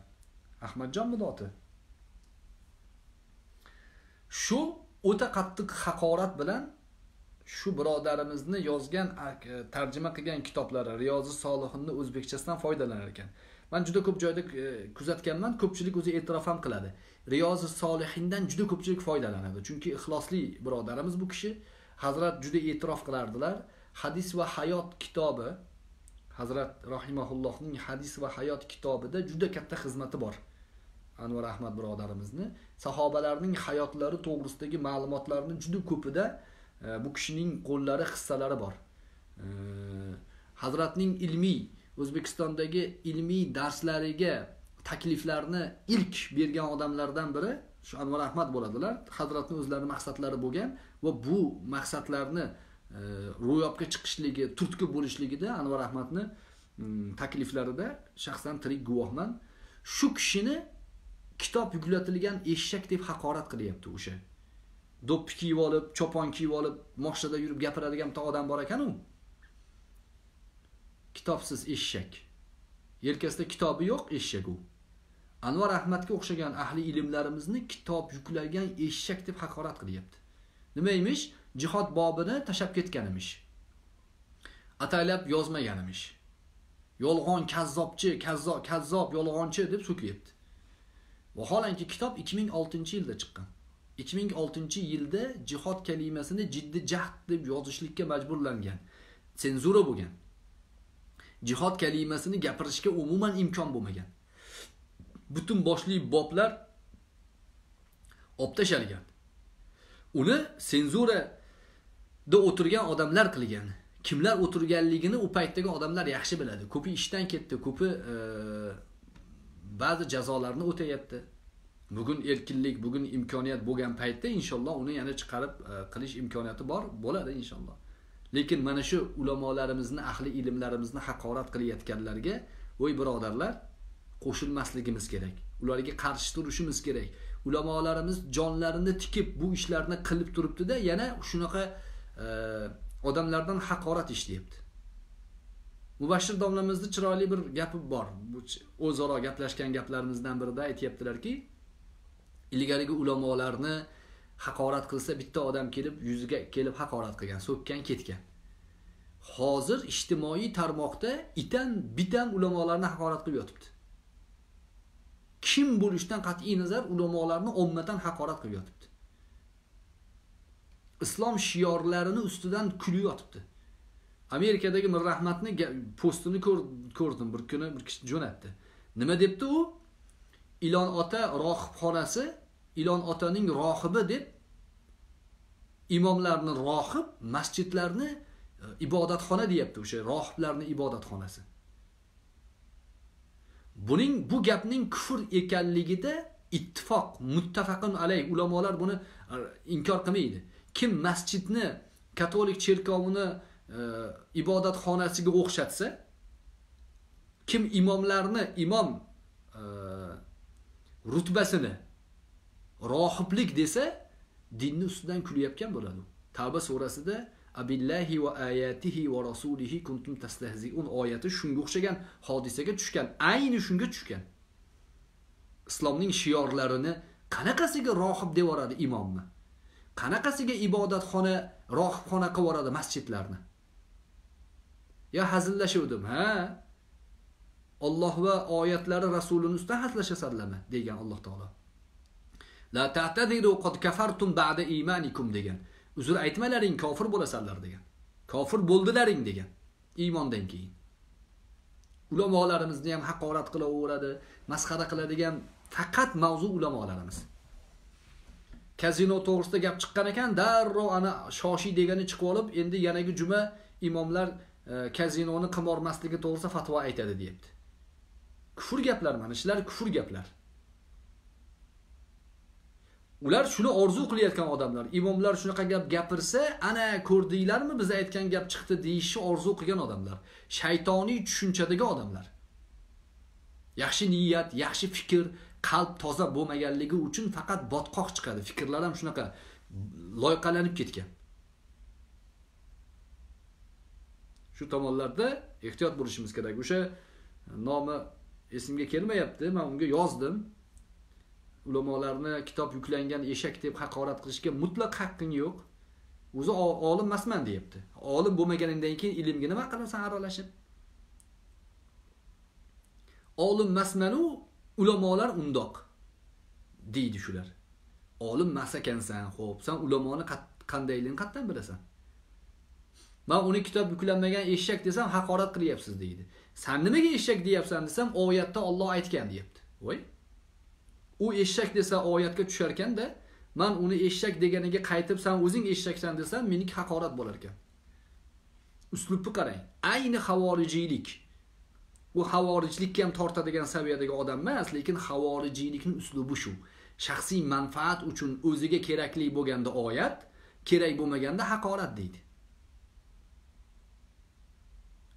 Ahmadjonmidi oti? Shu o'ta qattiq haqorat bilan shu birodarimizni yozgan e, tarjima qilgan kitoblari riyozi solihinni o'zbekchasidan foydalanar ekan. Man juda ko'p joyda e, kuzatganman ko'pchilik o'zi e'tirof ham qiladi. Riyozi solihindan juda ko'pchilik foydalanadi. Chunki ixlosli birodarimiz bu kishi hazrat juda e'tirof qilardilar. Hadis va hayot kitobi hazrat rahimaullohning hadis va hayot kitobida juda katta xizmati bor. Anvar ahmad birodarimizni. Sahobalarning hayotlari to'g'risidagi ma'lumotlarni juda ko'pida e, bu kishining qo'llari hissalari bor. E, Hazratning ilmiy o'zbekistondagi ilmiy darslariga takliflarni ilk bergan odamlardan biri shu anvar ahmad bo'ladilar. Hazratni o'zlarini maqsadlari bo'lgan va bu maqsadlarni e, ro'yobga chiqishligi turtki bo'lishligida anvar ahmadni mm, takliflarida shaxsan tirik guvohman. Shu kishini kitob yuklatilgan eshak deb haqorat qilyapti o'sha. Do'ppi kiyib olib chopon kiyib olib moshada yurib gapiradigan bitta odam bor ekanu kitobsiz eshak. Yelkasida kitobi yo'q eshak u. Anvar ahmadga o'xshagan ahli ilmlarimizni kitob yuklagan eshak deb haqorat qilyapti. Nima emish? Jihod bobini tashlab ketgan emish. Ataylab yozmagan emish. Yolg'on kazzobchi kazzob kazzob yolg'onchi deb so'kyapti vaholanki kitob 2006 yilda chiqqan. 2006 yilda jihod kalimasini jiddiy jahd deb yozishlikka majburlangan. Senzura bo'lgan. Jihod kalimasini gapirishga umuman imkon bo'lmagan. Butun boshli boblar olib tashalgan uni senzurada o'tirgan odamlar qilgan. Kimlar o'tirganligini u paytdagi odamlar yaxshi biladi. Ko'pi ishdan ketdi ko'pi e, ba'zi jazolarni o'tayapti. Bugun erkinlik bugun imkoniyat bo'lgan paytda inshaalloh uni yana chiqarib e, qilish imkoniyati bor bo'ladi inshaalloh. Lekin mana shu ulamolarimizni ahli ilmlarimizni haqorat qilayotganlarga voy birodarlar qo'shilmasligimiz kerak. Ularga qarshi turishimiz kerak. Ulamolarimiz jonlarini tikib bu ishlarni qilib turibdida yana shunaqa e, odamlardan haqorat ishlayapti. Mubashshir domlamizni chiroyli bir gapi bor. O'zaro gaplashgan gaplarimizdan birida aytyaptilarki ilgarigi ulamolarni haqorat qilsa bitta odam kelib yuziga kelib haqorat qilgan so'kkan ketgan. Hozir ijtimoiy tarmoqda itan bitan ulamolarni haqorat qilib yotibdi. Kim bo'lishidan qat'iy nazar ulamolarni ommadan haqorat qilib yotibdi. Islom shiorlarini ustidan kulib yotibdi. Amerikadagi mirrahmatni postini ko'rdim bir kuni bir kishi jo'natdi. Nima debdi u? Ilon ota rohibxonasi ilon otaning rohibi deb imomlarni rohib masjidlarni e, ibodatxona deyapti o'sha rohiblarni ibodatxonasi. Buning bu gapning kufr ekanligida ittifoq muttafaqun alay ulamolar buni e, inkor qilmaydi. Kim masjidni katolik cherkovini e, ibodatxonasiga o'xshatsa kim imomlarni imom e, rutbasini rohiblik desa dinni ustidan kulayotgan bo'ladi. Tavba surasida abillahi va ayatihi va rasulihi kuntum tastahziun oyati shunga o'xshagan hodisaga tushgan ayni shunga tushgan. Islomning shiorlarini qanaqasiga rohib deb yuboradi imomni? Qanaqasiga ibodatxona rohibxona qilib yuboradi masjidlarni? Yo hazillashuvdim ha? Alloh va oyatlari rasulini ustidan hazillashasanlarmi degan Alloh taolo. La ta'tadiru qad kafartum ba'da imanikum degan. Uzr aytmalaring kofir bo'lasanlar degan. Kofir bo'ldilaring degan. Iymondan keyin. Ulamolarimizni ham haqorat qilaveradi, masxara qiladigan faqat mavzu ulamolarimiz. Kazino to'g'risida gap chiqqan ekan, darrov ana shoshi degani chiqib olib, endi yanagi juma imomlar e, kazinoni qimormasligi to'g'risida fatvo aytadi, deyapti. Kufur gaplar mana shular kufur gaplar. Ular shuni orzu qilayotgan odamlar. Imomlar shunaqa gap gapirsa ana ko'rdinglarmi biz aytgan gap chiqdi deyishni orzu qilgan odamlar. Shaytoniy tushunchadagi odamlar. Yaxshi niyat yaxshi fikr qalb toza bo'lmaganligi uchun faqat botqoq chiqadi. Fikrlar ham shunaqa loyqalanib ketgan. Shu tomonlarda ehtiyot bo'lishimiz kerak. O'sha nomi esimga kelmayapti. Man unga yozdim. Ulamolarni kitob yuklangan eshak deb haqorat qilishga mutlaq haqqing yo'q. O'zi olim emasman deyapti. Olim bo'lmaganingdan keyin ilmga nima qilasan aralashib? Olim emasmanu ulamolar undoq deydi shular. Olim emas ekansan xo'p san ulamoni qandayligini qayerdan bilasan? Man uni kitob yuklanmagan eshak desam haqorat qilyapsiz deydi. San nimaga eshak deyapsan desam oyatda olloh aytgan deyapti. Voy. U eshak desa oyatga tushar ekanda man uni eshak deganiga qaytib san o'zing eshaksan desam meniki haqorat bo'lar ekan. Uslubni qarang ayni havorijiylik. U havorijlikka ham tortadigan saviyadagi odam emas lekin havorijiylikni uslubi shu. Shaxsiy manfaat uchun o'ziga kerakli bo'lganda oyat kerak bo'lmaganda haqorat deydi.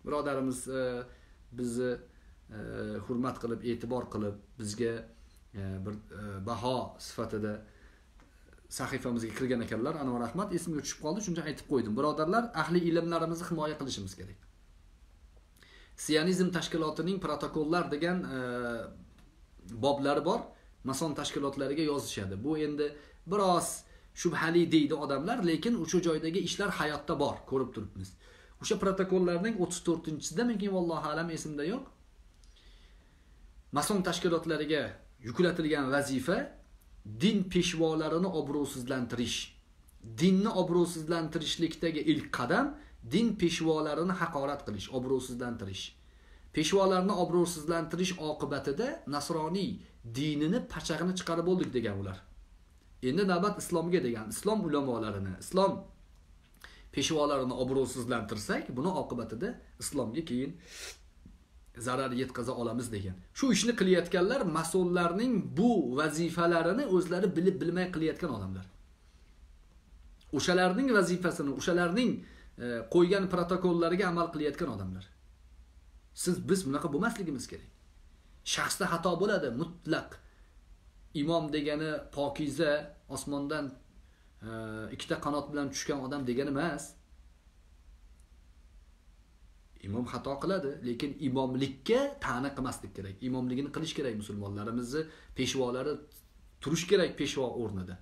Birodarimiz e, bizni e, hurmat qilib e'tibor qilib bizga bir e, baho sifatida sahifamizga kirgan ekanlar. Anvar ahmad esimga tushib qoldi shuncha aytib qo'ydim. Birodarlar ahli ilmlarimizni himoya qilishimiz kerak. Sionizm tashkilotining protokollar degan e, boblari bor. Mason tashkilotlariga yozishadi. Bu endi biroz shubhali deydi odamlar lekin o'sha joydagi ishlar hayotda bor ko'rib turibmiz. O'sha protokollarning 34 to'rtinchisida menga vallohu alam esimda yo'q. Mason tashkilotlariga yuklatilgan vazifa din peshvolarini obro'sizlantirish. Dinni obro'sizlantirishlikdagi ilk qadam din peshvolarini haqorat qilish obro'sizlantirish. Peshvolarni obro'sizlantirish oqibatida nasroniy dinini pachag'ini chiqarib bo'ldik degan ular. Endi navbat islomga degan islom ulamolarini islom peshvolarini obro'sizlantirsak buni oqibatida islomga keyin zarar yetkaza olamiz degan. Shu ishni qilayotganlar masonlarning bu vazifalarini o'zlari bilib bilmay qilayotgan odamlar. O'shalarning vazifasini o'shalarning e, qo'ygan protokollariga amal qilayotgan odamlar. Siz biz bunaqa bo'lmasligimiz kerak. Shaxsda xato bo'ladi mutlaq. Imom degani pokiza osmondan e, ikkita qanot bilan tushgan odam degani emas. Imom xato qiladi lekin imomlikka ta'na qilmaslik kerak. Imomligini qilish kerak musulmonlarimizni peshvolari turish kerak peshvo o'rnida.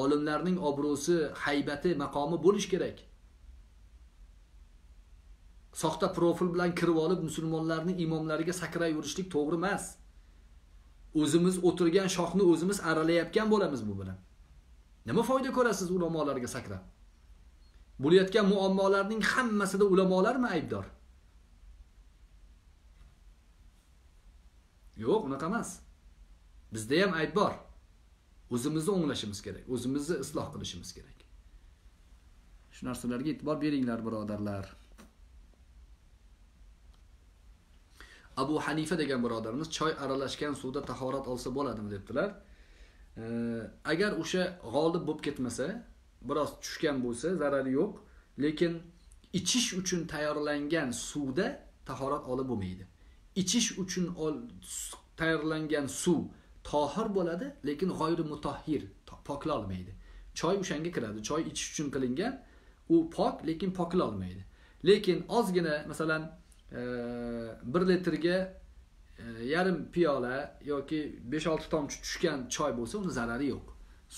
Olimlarning obro'si haybati maqomi bo'lish kerak. Soxta profil bilan kirib olib musulmonlarning imomlariga sakrayverishlik to'g'ri emas. O'zimiz o'tirgan shoxni o'zimiz aralayotgan bo'lamiz bu bilan. Nima foyda ko'rasiz ulamolarga sakrab? Bo'layotgan muammolarning hammasida ulamolarmi aybdor? Yo'q unaqa emas. Bizda ham ayb bor. O'zimizni o'nglashimiz kerak o'zimizni isloh qilishimiz kerak. Shu narsalarga e'tibor beringlar birodarlar. Abu hanifa degan birodarimiz choy aralashgan suvda tahorat olsa bo'ladimi debdilar. Agar o'sha g'olib bo'lib ketmasa biroz tushgan bo'lsa zarari yo'q. Lekin ichish uchun tayyorlangan suvda tahorat olib bo'lmaydi. Ichish uchun tayyorlangan suv tohir bo'ladi lekin g'oyri mutahhir poklolmaydi. Choy o'shanga kiradi. Choy ichish uchun qilingan u pok lekin poklolmaydi. Lekin ozgina masalan e, bir litrga e, yarim piyola yoki besh olti tomchi tushgan choy bo'lsa uni zarari yo'q.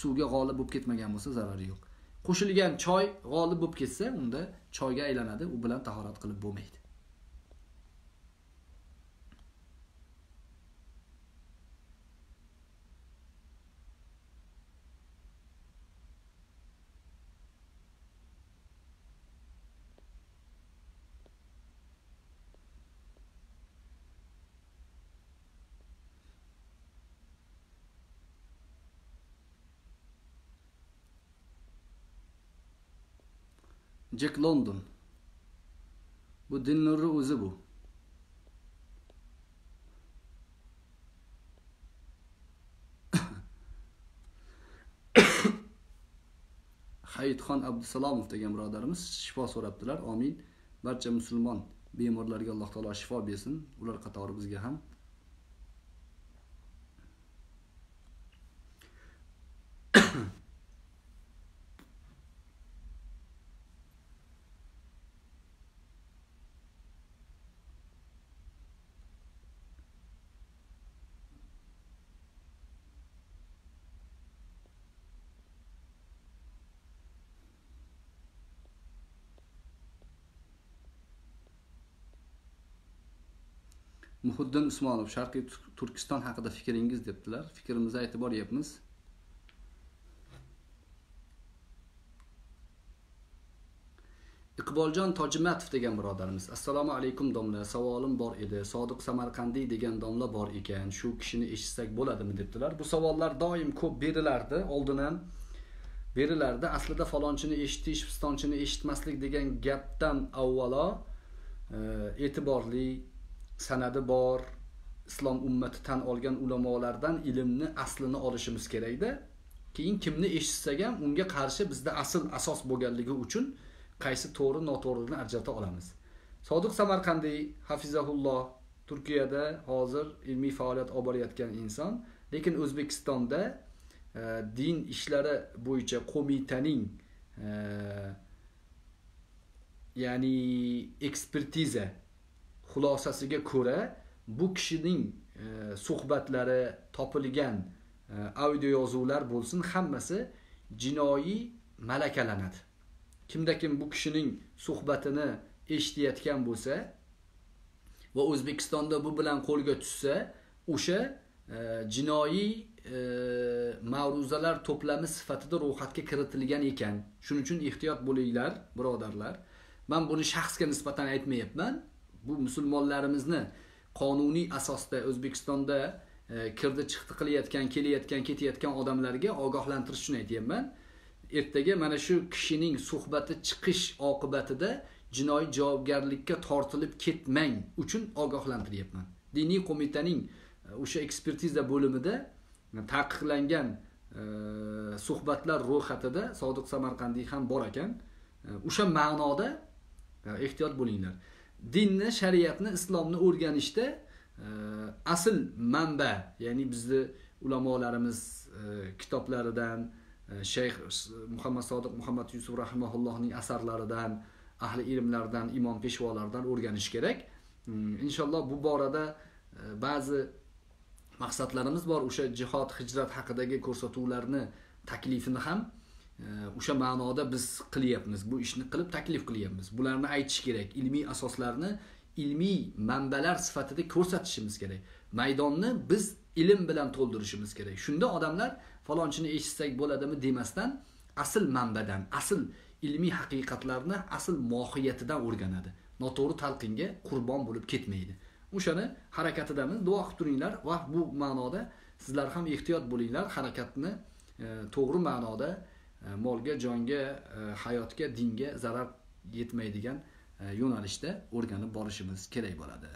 Suvga g'olib bo'lib ketmagan bo'lsa zarari yo'q. Qo'shilgan choy g'olib bo'lib ketsa unda choyga aylanadi u bilan tahorat qilib bo'lmaydi. Jack London. Bu din nuri o'zi bu. Hayitxon Abdusalomov degan birodarimiz shifo so'rabdilar. Amin. Barcha musulmon bemorlarga Alloh taolo shifo bersin. Ular qatori bizga ham muhiddin usmonov sharqiy turkiston haqida fikringiz debdilar. Fikrimizni aytib boryapmiz. Iqboljon tojimatov degan birodarimiz assalomu alaykum domla savolim bor edi. Sodiq samarqandiy degan domla bor ekan. Shu kishini eshitsak bo'ladimi? debdilar. Bu savollar doim ko'p berilardi. Oldindan berilardi. Aslida falonchini eshitish pistonchini eshitmaslik degan gapdan avvalo e, e'tiborli sanadi bor islom ummati tan olgan ulamolardan ilmni aslini olishimiz kerakda. Keyin kimni eshitsak ham unga qarshi bizda asl asos bo'lganligi uchun qaysi to'g'ri noto'g'rini ajrata olamiz. Sodiq samarqandiy hafizahulloh turkiyada hozir ilmiy faoliyat olib borayotgan inson lekin o'zbekistonda e, din ishlari bo'yicha qo'mitaning e, ya'ni ekspertiza xulosasiga ko'ra bu kishining e, suhbatlari topilgan e, audio yozuvlar bo'lsin hammasi jinoiy malakalanadi. Kimda kim bu kishining suhbatini eshitayotgan bo'lsa va o'zbekistonda bu bilan qo'lga tushsa o'sha e, jinoiy e, ma'ruzalar to'plami sifatida ro'yxatga kiritilgan ekan. Shuning uchun ehtiyot bo'linglar birodarlar. Man buni shaxsga nisbatan aytmayapman. Bu musulmonlarimizni qonuniy asosda o'zbekistonda e, kirdi chiqdi qilayotgan kelayotgan ketayotgan odamlarga ogohlantirish uchun aytyapman. Ertaga mana shu kishining suhbati chiqish oqibatida jinoiy javobgarlikka tortilib ketmang uchun ogohlantiryapman. Diniy qo'mitaning e, o'sha ekspertiza bo'limida taqiqlangan e, suhbatlar ro'yxatida sodiq samarqandiy ham bor ekan. E, o'sha ma'noda ehtiyot bo'linglar. Dinni shariatni islomni o'rganishda e, asl manba ya'ni bizni ulamolarimiz e, kitoblaridan e, shayx muhammad sodiq muhammad yusuf rahimaullohning asarlaridan ahli ilmlardan imom peshvolardan o'rganish kerak. Hmm, inshaalloh bu borada e, ba'zi maqsadlarimiz bor o'sha jihod hijrat haqidagi ko'rsatuvlarni taklifini ham o'sha ma'noda biz qilyapmiz bu ishni qilib taklif qilyapmiz. Bularni aytish kerak ilmiy asoslarni ilmiy manbalar sifatida ko'rsatishimiz kerak. Maydonni biz ilm bilan to'ldirishimiz kerak. Shunda odamlar falonchini eshitsak bo'ladimi? demasdan asl manbadan asl ilmiy haqiqatlarni asl mohiyatidan o'rganadi. Noto'g'ri talqinga qurbon bo'lib ketmaydi. O'shani harakatidamiz. Duo qilib turinglar va bu ma'noda sizlar ham ehtiyot bo'linglar. Harakatni e, to'g'ri ma'noda E, molga jonga e, hayotga dinga zarar yetmaydigan e, yo'nalishda o'rganib borishimiz kerak bo'ladi.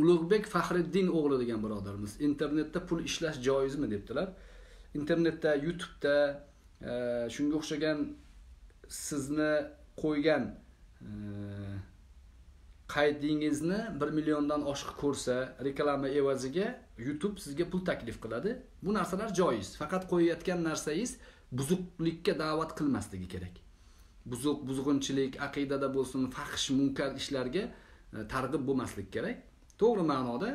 Ulug'bek faxriddin o'g'li degan birodarimiz internetda pul ishlash joizmi debdilar. Internetda youtubeda e, shunga o'xshagan sizni qo'ygan e, qaydingizni bir milliondan oshiq ko'rsa reklama evaziga youtube sizga pul taklif qiladi. Bu narsalar joiz. Faqat qo'yayotgan narsangiz buzuqlikka da'vat qilmasligi kerak. Buzuq buzg'unchilik aqidada bo'lsin fahsh munkar ishlarga e, targ'ib bo'lmaslik kerak. To'g'ri ma'noda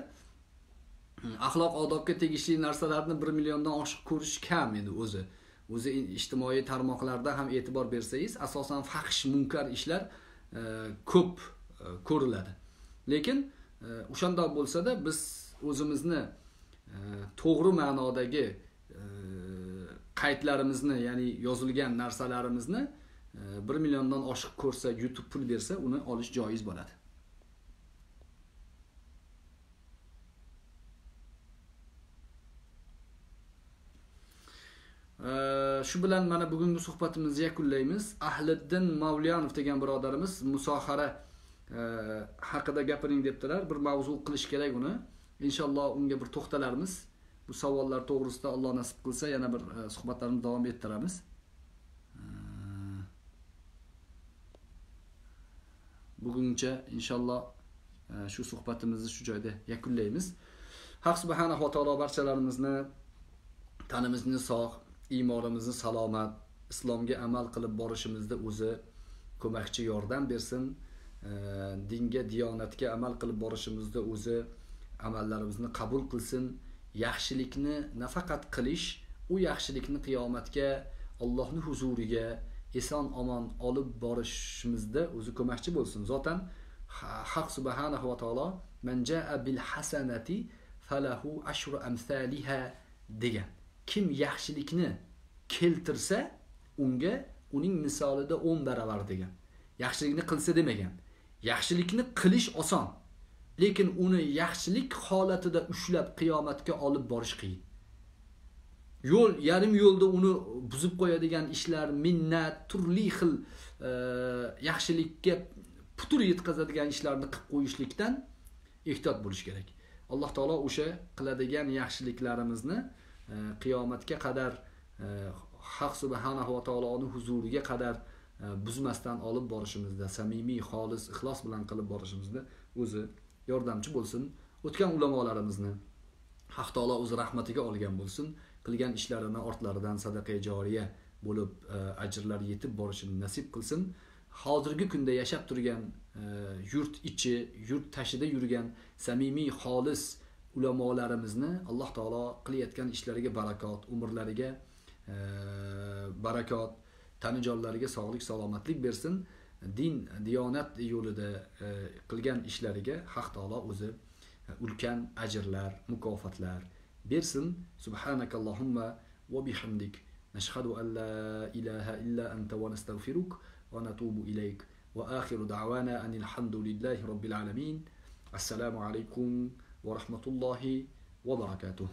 hmm, axloq odobga tegishli narsalarni bir milliondan oshiq ko'rish kam endi o'zi. O'zi ijtimoiy tarmoqlarda ham e'tibor bersangiz asosan faxsh munkar ishlar e, ko'p e, ko'riladi. Lekin e, o'shandoq bo'lsada biz o'zimizni e, to'g'ri ma'nodagi e, qaydlarimizni ya'ni yozilgan narsalarimizni e, bir milliondan oshiq ko'rsa youtube pul bersa uni olish joiz bo'ladi. Shu bilan mana bugungi suhbatimizni yakunlaymiz. Ahliddin mavliyonov degan birodarimiz musohara e, haqida gapiring debdilar. Bir mavzu qilish kerak uni. Inshaalloh unga bir to'xtalarmiz. Bu savollar to'g'risida alloh nasib qilsa yana bir e, suhbatlarni davom ettiramiz. E, buguncha inshaalloh e, shu suhbatimizni shu joyda yakunlaymiz. Haq subhanava taolo barchalarimizni tanimizni sog' iymonimizni salomat islomga amal qilib borishimizda o'zi ko'makchi yordam bersin. Dinga diyonatga amal qilib borishimizda o'zi amallarimizni qabul qilsin. Yaxshilikni nafaqat qilish u yaxshilikni qiyomatga Allohning huzuriga eson omon olib borishimizda o'zi ko'makchi bo'lsin. Zotan haq subhanahu va taolo man jaa bil hasanati falahu ashru amsaliha degan. Kim yaxshilikni keltirsa unga uning misolida 10 baravar degan. Yaxshilikni qilsa demagan. Yaxshilikni qilish oson. Lekin uni yaxshilik holatida ushlab qiyomatga olib borish qiyin. Yo'l yarim yo'lda uni buzib qo'yadigan ishlar minnat turli xil e, yaxshilikka putur yetkazadigan ishlarni qilib qo'yishlikdan ehtiyot bo'lish kerak. Alloh taolo o'sha qiladigan yaxshiliklarimizni E, qiyomatga qadar e, haq subhanahu va taoloni huzuriga qadar e, buzmasdan olib borishimizda samimiy xolis ixlos bilan qilib borishimizda o'zi yordamchi bo'lsin. O'tgan ulamolarimizni haq taolo o'zi rahmatiga olgan bo'lsin. Qilgan ishlarini ortlaridan sadaqa joriya bo'lib ajrlar yetib borishini nasib qilsin. Hozirgi kunda yashab turgan yurt ichi yurt tashida yurgan samimiy xolis ulamolarimizni alloh taolo qilayotgan ishlariga barakot umrlariga e, barakot tanijonlariga sog'lik salomatlik bersin. Din diyonat yo'lida e, qilgan ishlariga haq taolo o'zi e, ulkan ajrlar mukofotlar bersin. Subhanakallohumma va bihamdik. Nashhadu an la ilaha illa anta va nastag'firuk va natubu ilayk. Va axiru da'vana anil hamdulillahi robbil alamin. Assalomu alaykum ورحمة الله وبركاته.